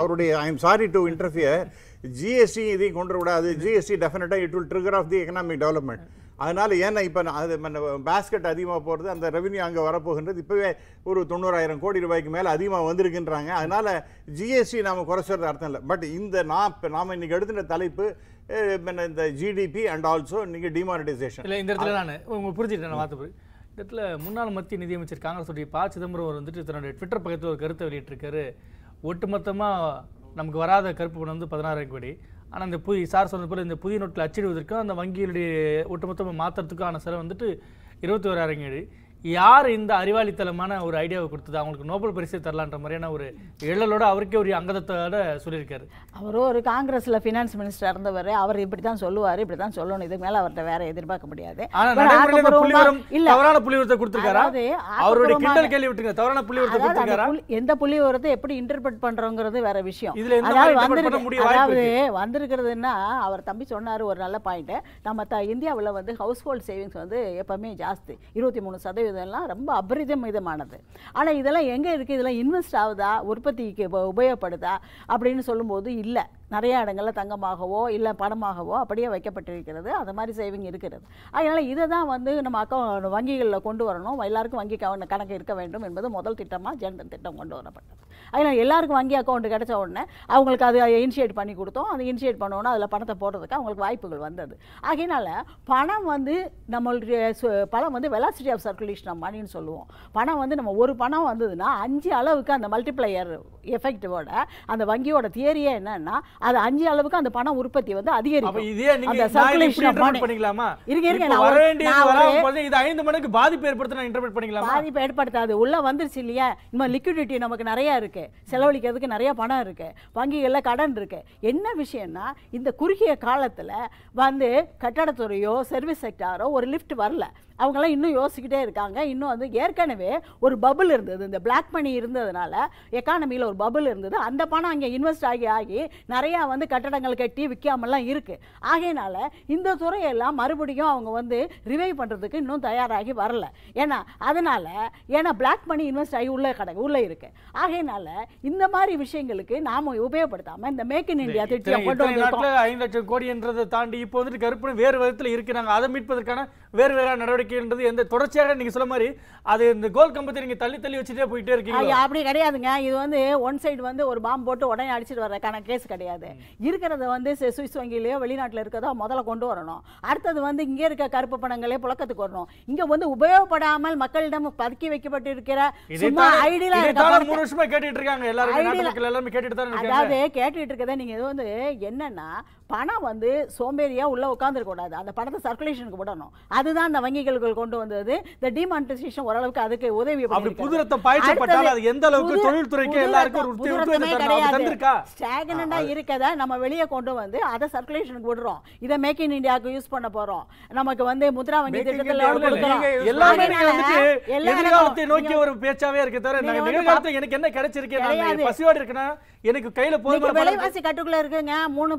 அவருடைய I am sorry to interfere GST இதையும் கொண்டு விடாது ஜிஎஸ்டி டெஃபினட்டாக it will trigger off the economic development அதனால் ஏன்னா இப்போ அது பேஸ்கெட் அதிகமாக போகிறது அந்த ரெவன்யூ அங்கே வரப்போகின்றது. இப்போவே ஒரு தொண்ணூறாயிரம் கோடி ரூபாய்க்கு மேலே அதிகமாக வந்திருக்குன்றாங்க. அதனால் ஜிஎஸ்டி நாம குறைச்சது அர்த்தம் இல்லை. பட் இந்த நான் இப்போ நாம் இன்றைக்கி எடுத்துகிற தலைப்பு என்ன இந்த ஜிடிபி அண்ட் ஆல்சோ இன்றைக்கி டிமானிட்டைசேஷன் இல்லை இந்த இடத்துல நான் உங்களுக்கு புரிஞ்சுட்டேன் நான் வார்த்தை இந்த இடத்துல முன்னாள் மத்திய நிதியமைச்சர் காங்கிரஸ் ப. சிதம்பரம் வந்துட்டு தன்னுடைய ட்விட்டர் பக்கத்தில் ஒரு கருத்தை வெளியிட்டிருக்காரு. ஒட்டுமொத்தமாக நமக்கு வராத கருப்பு பணம் வந்து பதினாறாயிரம் கோடி. ஆனால் இந்த புதிய சார் சொன்னது போல் இந்த புதிய நோட்டில் அச்சிடுவதற்கும் அந்த வங்கியினுடைய ஒட்டுமொத்தமாக மாற்றுறதுக்கான செலவு வந்துட்டு இருபத்தி ஓராயிரம் ஏழு யார் இந்த அறிவாளித்தனமான ஒரு ஐடியாவை கொடுத்தது? அவங்களுக்கு நோபல் பரிசு தரலான்ற மாதிரியான ஒரு எழலோட அவருக்கே ஒரு அங்கதத்தோட சொல்லியிருக்காரு. அவரும் ஒரு காங்கிரஸ்ல ஃபினான்ஸ் மினிஸ்டர் இருந்தவர். அவர் இப்படி தான் சொல்லுவார் இப்படி தான் சொல்லணும். இதுக்கு மேல அவர்கிட்ட வேற எதிர்பார்க்க முடியாது. தவறான புள்ளிவிவரத்தை கொடுத்திருக்காரா? அவருடைய கிண்டல் கேள்வி விட்டுங்க தவறான அந்த கொடுத்திருக்காரா? எந்த புள்ளி விவரத்தை எப்படி இன்டர்பிரட் பண்றோங்கிறது வேற விஷயம். இதுல அதாவது அதாவது வந்திருக்கிறதுன்னா அவர் தம்பி சொன்னாரு ஒரு நல்ல பாயிண்ட் நம்ம இந்தியாவுல வந்து ஹவுஸ் ஹோல்ட் சேவிங்ஸ் வந்து எப்பவுமே ஜாஸ்தி. இருபத்தி மூணு இதெல்லாம் ரொம்ப அபரிதமிதமானது. ஆனால் இதெல்லாம் எங்கே இருக்குது இதெல்லாம் இன்வெஸ்ட் ஆகுதா? உற்பத்திக்கு உபயோகப்படுதா? அப்படின்னு சொல்லும்போது இல்லை. நிறைய இடங்களில் தங்கமாகவோ இல்லை பணமாகவோ அப்படியே வைக்கப்பட்டிருக்கிறது. அது மாதிரி சேவிங் இருக்கிறது. அதனால் இதை தான் வந்து நம்ம அக்கௌண்ட் வங்கிகளில் கொண்டு வரணும். எல்லாருக்கும் வங்கி கணக்கு இருக்க வேண்டும் என்பது முதல் திட்டமாக ஜன்தன் திட்டம் கொண்டு வரப்பட்டது. அதனால் எல்லாருக்கும் வங்கி அக்கௌண்ட் கிடைச்ச உடனே அவங்களுக்கு அது இனிஷியேட் பண்ணி கொடுத்தோம். அது இனிஷியேட் பண்ணோன்னா அதில் பணத்தை போடுறதுக்கு அவங்களுக்கு வாய்ப்புகள் வந்தது. ஆகையினால பணம் வந்து நம்மளுடைய சு- பணம் வந்து வெலாசிட்டி ஆஃப் சர்க்குலேஷன் ஆஃப் மணின்னு சொல்லுவோம். பணம் வந்து நம்ம ஒரு பணம் வந்ததுன்னா அஞ்சு அளவுக்கு அந்த மல்டிப்ளையர் எஃபெக்டோட அந்த வங்கியோட தியரியே என்னன்னா அது அஞ்சு அளவுக்கு அந்த பண உற்பத்தி வந்து அதிகரிக்கும். அந்த. பண்ணிக்கலாமா? இருங்க, இது ஐந்து மடங்கு பாதிப்பு ஏற்படுத்த இன்டர்பிரட் பண்ணிக்கலாமா? பாதிப்பு ஏற்படுத்தாது. உள்ள வந்துருச்சு இல்லையா? இன்னும் லிக்விடிட்டி நமக்கு நிறைய இருக்கு. செலவழிக்கிறதுக்கு நிறைய பணம் இருக்கு. வங்கிகள்ல கடன் இருக்கு. என்ன விஷயம்னா இந்த குறுகிய காலத்துல வந்து கட்டடத்துறையோ சர்வீஸ் செக்டாரோ ஒரு லிஃப்ட் வரல. அவங்களாம் இன்னும் யோசிச்சுக்கிட்டே இருக்காங்க. இன்னும் வந்து ஏற்கனவே ஒரு பபுள் இருந்தது. இந்த பிளாக் மணி இருந்ததுனால எக்கானமியில் ஒரு பபுள் இருந்தது. அந்த பணம் அங்கே இன்வெஸ்ட் ஆகி ஆகி நிறையா வந்து கட்டடங்கள் கட்டி விற்காமலாம் இருக்கு. ஆகையினால இந்த துறையெல்லாம் மறுபடியும் அவங்க வந்து ரிவைவ் பண்ணுறதுக்கு இன்னும் தயாராகி வரல. ஏன்னா அதனால ஏன்னா பிளாக் மணி இன்வெஸ்ட் ஆகி உள்ள கடை உள்ளே இருக்கு. ஆகையினால இந்த மாதிரி விஷயங்களுக்கு நாம உபயோகப்படுத்தாம இந்த மேக் இன் இந்தியா திட்டம் கொண்டு ஐந்து லட்சம் கோடின்றதை தாண்டி இப்போ வந்துட்டு கருப்பு வேறு விதத்துல இருக்கிறாங்க. அதை மீட்பதற்கான வேறு வேற நடவடிக்கைன்றது எந்த தொடர்ச்சியாக நீங்க சொல்ல மாதிரி அது இந்த கோல் கம்பத்தை நீங்க தள்ளி தள்ளி வச்சுட்டே போயிட்டே இருக்கீங்க அப்படி கிடையாதுங்க. இது வந்து ஒன் சைடு வந்து ஒரு பாம்பு போட்டு உடனே அடிச்சிட்டு வர்றதுக்கான கேஸ் கிடையாது. இருக்கிறத வந்து சுவிஸ் வங்கியிலயோ வெளிநாட்டுல இருக்கிறதோ முதல்ல கொண்டு வரணும். அடுத்தது வந்து இங்கே இருக்க கருப்பு பணங்களே புழக்கத்துக்கு வரணும். இங்க வந்து உபயோகப்படாமல் மக்களிடம் பதுக்கி வைக்கப்பட்டு இருக்கிற சும்மா ஐடியா மூணு வருஷமா கேட்டுட்டு இருக்காங்க. எல்லாரும் கேட்டுட்டு தான் இருக்காங்க. அதாவது கேட்டுட்டு இருக்கதை நீங்க இது வந்து என்னன்னா பணம் வந்து சோம்பேறியா உள்ள உட்காந்துருக்க கூடாது அந்த பணத்தை சர்க்குலேஷனுக்கு விடணும். அதுதான் அந்த வங்கிகளுக்கு கொண்டு வந்தது. இந்த டிமானிட்டைசேஷன் ஓரளவுக்கு அதுக்கு உதவி அப்படி பண்ணியிருக்கிறது. புது ரத்தம் பாய்ச்சப்பட்டால் அது எந்த அளவுக்கு தொழில்துறைக்கு எல்லாருக்கும் இருக்க இருக்கதை நம்ம வெளியே கொண்டு வந்து அதை சர்க்குலேஷனுக்கு விடுறோம். இதை மேக் இன் இந்தியாவுக்கு யூஸ் பண்ண போறோம். நமக்கு வந்து முத்ரா வங்கி திட்டத்தில் எல்லாமே எதிர்காலத்தை நோக்கி ஒரு பேச்சாவே இருக்க தவிர நிகழ்காலத்துல எனக்கு என்ன கிடைச்சிருக்கு நான். பசியோடு இருக்கேனா? எனக்கு கையில இருக்கு. விலைவாசி கட்டுக்குள்ள இருக்குங்க. மூணு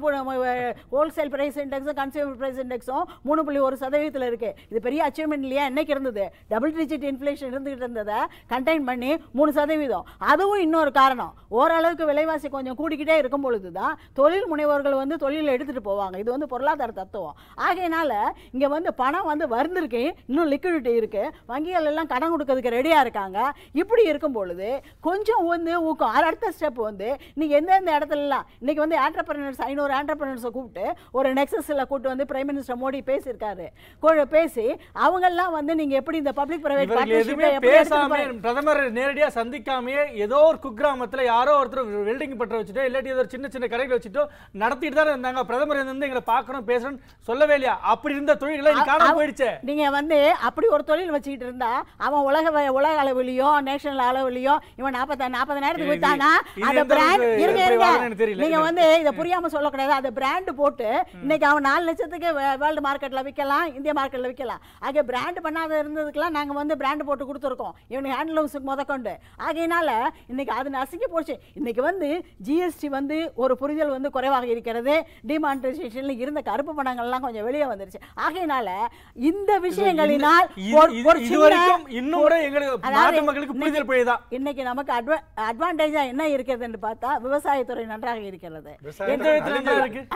ஹோல்சேல் பிரைஸ் இண்டெக்ஸும் கன்சியூமர் பிரைஸ் இண்டெக்ஸும் மூணு புள்ளி ஒரு சதவீதத்தில் இருக்கு. இது பெரிய அச்சீவ்மெண்ட் இல்லையா? என்னைக்கு இருந்தது டபுள் டிஜிட் இன்ஃப்ளேஷன் இருந்துகிட்டு இருந்ததை கண்டெயின் பண்ணி மூணு சதவீதம். அதுவும் இன்னொரு காரணம். ஓரளவுக்கு விலைவாசி கொஞ்சம் கூடிக்கிட்டே இருக்கும் பொழுது தான் தொழில் முனைவோர்கள் வந்து தொழிலில் எடுத்துட்டு போவாங்க. இது வந்து பொருளாதார தத்துவம். ஆகையினால இங்க வந்து பணம் வந்து வருந்திருக்கு இன்னும் லிக்விடிட்டி இருக்கு. வங்கிகள் எல்லாம் கடன் கொடுக்கறதுக்கு ரெடியா இருக்காங்க. இப்படி இருக்கும் பொழுது கொஞ்சம் வந்து ஊக்கம். அடுத்த ஸ்டெப் வந்து நீங்க எந்தெந்த இடத்துலலாம் இன்னைக்கு வந்து ஆண்டர்பிரினர்ஸ் ஐநூறு ஆண்டர்பிரினர்ஸை கூப்பிட்டு ஒரு நெக்ஸஸில் கூப்பிட்டு வந்து பிரைம் மினிஸ்டர் மோடி பேசியிருக்காரு. பேசி அவங்கெல்லாம் வந்து நீங்க எப்படி இந்த பப்ளிக் பிரைவேட் எதுவுமே பேசாம பிரதமர் நேரடியா சந்திக்காமயே ஏதோ ஒரு குக்கிராமத்துல யாரோ ஒருத்தர் வெல்டிங் பற்ற வச்சுட்டோ இல்லாட்டி ஏதோ ஒரு சின்ன சின்ன கடைகள் வச்சுட்டோ நடத்திட்டு தான் இருந்தாங்க. பிரதமர் வந்து எங்களை பார்க்கணும் பேசணும் சொல்லவே இல்லையா? அப்படி இருந்த தொழில்களை காணாம போயிடுச்சே. நீங்க வந்து அப்படி ஒரு தொழில் வச்சுக்கிட்டு இருந்தா அவன் உலக உலக அளவுலயோ நேஷனல் அளவுலயோ இவன் நாற்பத்தி நாற்பதாயிரத்துக்கு வித்தானா? அந்த பிராண்ட் இருங்க இருங்க. நீங்க வந்து இதை புரியாம சொல்லக்கூடாது. அந்த பிராண்ட் போட்டு இன்னைக்கு அவன் நாலு லட்சத்துக்கு வேர்ல்டு மார்க்கெட்ல விற்கலாம் இந்திய மார்க்கெட்ல விற்கலாம் ஆக பிராண்ட் பண்ணாத இருந்ததுக்கெல்லாம் நாங்க வந்து பிராண்ட் போட்டு கொடுத்துருக்கோம். இவனுக்கு ஹேண்ட்லூம்ஸுக்கு முதற்கொண்டு ஆகையினால இன்னைக்கு அது நசுங்கி போச்சு. இன்னைக்கு வந்து ஜிஎஸ்டி வந்து ஒரு புரிதல் வந்து குறைவாக இருக்கிறது. டிமானிட்டைசேஷன்ல இருந்த கருப்பு பணங்கள்லாம் கொஞ்சம் வெளியே வந்துருச்சு. ஆகையினால இந்த விஷயங்களினால் இன்னைக்கு நமக்கு அட்வா அட்வான்டேஜா என்ன இருக்கிறதுன்னு பார்த்தா விவசாயத்துறை நன்றாக இருக்கிறது.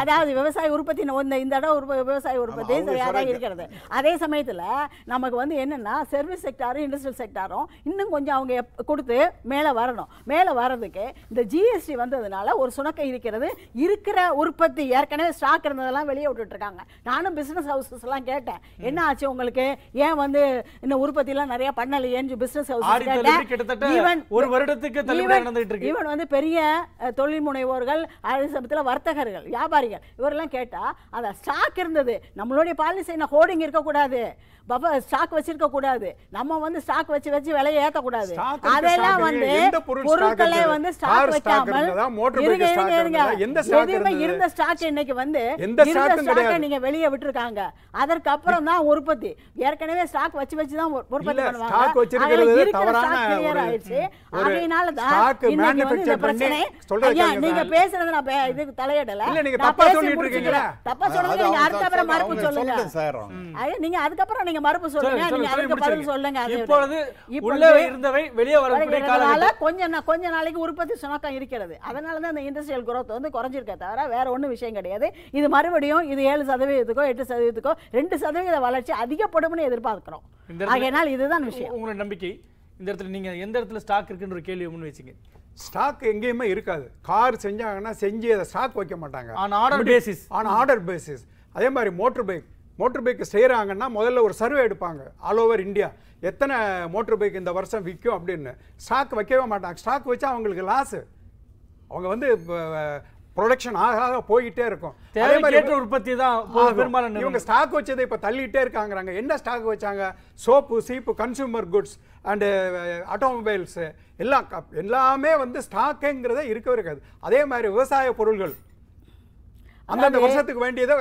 அதாவது விவசாய உற்பத்தி இந்த இடம் விவசாய உற்பத்தி சரியாக. இருக்கிறது. அதே சமயத்துல நமக்கு வந்து என்னன்னா சர்வீஸ் செக்டாரும் இண்டஸ்ட்ரியல் செக்டாரும் இன்னும் கொஞ்சம் அவங்க கொடுத்து மேல வரணும். மேல வர்றதுக்கு இந்த ஜிஎஸ்டி வந்ததுனால ஒரு சுணக்கம் இருக்கிறது இருக்கிற உற்பத்தி ஏற்கனவே ஸ்டாக் இருந்ததெல்லாம் வெளியே விட்டுட்டு இருக்காங்க நானும் பிசினஸ் ஹவுசஸ் எல்லாம் கேட்டேன். என்ன ஆச்சு உங்களுக்கு? ஏன் வந்து இந்த உற்பத்தி எல்லாம் நிறைய பண்ணலையேன்னு பிசினஸ் ஆடி தள்ளுபடி கிட்டத்தட்ட ஒரு வருடத்துக்கு ஈவன் வந்து பெரிய தொழில் முனைவோர்கள் அதே சமயத்தில் வர்த்தகர்கள் வியாபாரிகள் இவரெல்லாம் கேட்டா அந்த ஸ்டாக் இருந்தது. நம்மளுடைய பாலிசி என்ன ஹோர்டிங் இருக்கக்கூடாது. பஃப ஸ்டாக் வச்சிருக்க கூடாது நம்ம வந்து ஸ்டாக் வச்சு வச்சு விலையை ஏத்தக்கூடாது அதெல்லாம் வந்து பொருட்களை? வந்து ஸ்டாக் வைக்காமல் இருங்க இருங்க இருங்க? இருந்த ஸ்டாக் இன்னைக்கு வந்து எந்த இருந்த ஸ்டாக்கை. நீங்க வெளியே விட்டுருக்காங்க அதற்கு அப்புறம் தான் உற்பத்தி ஏற்கனவே ஸ்டாக் வச்சு வச்சு தான் உற்பத்தி பண்ணுவாங்க தவறான ஒரு- ஆயிடுச்சு ஆகையினால தான் இன்னைக்கு வந்து இந்த பிரச்சனை சொல்றது ஐயா நீங்க. பேசுறது நான் இதுக்கு தலையிடல இல்ல, நீங்க நான் தப்பா பேசி சொல்லிட்டு. இருக்கீங்களா? தப்பா சொல்லுங்க நீங்க சொல்ல- மறுப்பு சொல்லுங்க நீங்க அதுக்கப்புறம் நீங்க மறுப்பு சொல்லுங்க நீங்க சொல்லுங்க, அதுக்கு பதில் சொல்லுங்க. இப்பொழுது உள்ளே இருந்தவை வெளியே வரக்கூடிய காலகட்டம் கொஞ்ச கொஞ்ச நாளைக்கு உற்பத்தி சுணக்கம் இருக்கிறது. அதனால தான் இந்த இண்டஸ்ட்ரியல் growth வந்து குறைஞ்சிருக்கே தவிர வேற ஒண்ணும் விஷயம் கிடையாது. இது மறுபடியும் இது ஏழு சதவீதத்துக்கோ எட்டு சதவீதத்துக்கோ ரெண்டு சதவீத வளர்ச்சி அதிகப்படும்னு எதிர்பார்க்கிறோம். ஆகையினால் இதுதான் விஷயம். உங்களோட நம்பிக்கை. இந்த இடத்துல நீங்க எந்த இடத்துல ஸ்டாக் இருக்குன்ற ஒரு கேள்வி முன் வச்சீங்க. ஸ்டாக் எங்கேயுமே இருக்காது. கார் செஞ்சாங்கன்னா செஞ்சு அதை ஸ்டாக் வைக்க மாட்டாங்க. On order basis. On order basis அதே மாதிரி மோட்டர் பைக் மோட்டர் பைக் செய்கிறாங்கன்னா முதல்ல ஒரு சர்வே எடுப்பாங்க. ஆல் ஓவர் இந்தியா எத்தனை மோட்டர் பைக் இந்த வருஷம் விற்கும் அப்படின்னு. ஸ்டாக் வைக்கவே மாட்டாங்க. ஸ்டாக் வச்சா அவங்களுக்கு லாஸு அவங்க வந்து ப்ரொடக்ஷன் ஆக ஆக போயிட்டே இருக்கும். அதே மாதிரி உற்பத்தி தான். பெரும்பாலான இவங்க. ஸ்டாக் வச்சதை இப்ப தள்ளிட்டே இருக்காங்கறாங்க. என்ன ஸ்டாக் வச்சாங்க? சோப்பு சீப்பு கன்சூமர் குட்ஸ் அண்டு ஆட்டோமொபைல்ஸ் எல்லாம் க- எல்லாமே வந்து ஸ்டாக்குங்கிறதே இருக்கவே இருக்காது. அதே மாதிரி விவசாய பொருள்கள். அந்தந்த வருஷத்துக்கு வேண்டியதை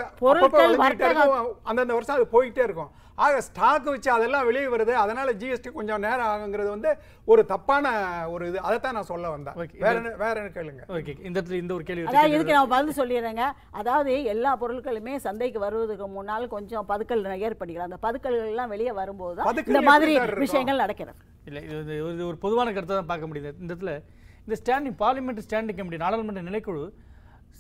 அந்தந்த வருஷம் அது போயிட்டே இருக்கும். ஆக ஸ்டாக் வச்சு அதெல்லாம் வெளியே வருது. அதனால ஜிஎஸ்டி கொஞ்சம் நேரம் ஆகுங்கிறது வந்து ஒரு தப்பான ஒரு இது. அதைத்தான் நான் சொல்ல வந்தேன். வேற என்ன வேற என்ன கேளுங்க. ஓகே இந்த இடத்துல இந்த ஒரு கேள்வி அதாவது இதுக்கு நான் பதில் சொல்லிடுறேங்க. அதாவது எல்லா பொருட்களுமே சந்தைக்கு வருவதற்கு முன்னால் கொஞ்சம் பதுக்கல் ஏற்படுகிறது அந்த பதுக்கல்கள் எல்லாம் வெளியே வரும்போது தான் இந்த மாதிரி? விஷயங்கள் நடக்கிறது. இல்லை இது ஒரு பொதுவான கருத்தை தான் பார்க்க முடியுது. இந்த இடத்துல இந்த ஸ்டாண்டிங் பார்லிமெண்ட் ஸ்டாண்டிங் கமிட்டி நாடாளுமன்ற நிலைக்குழு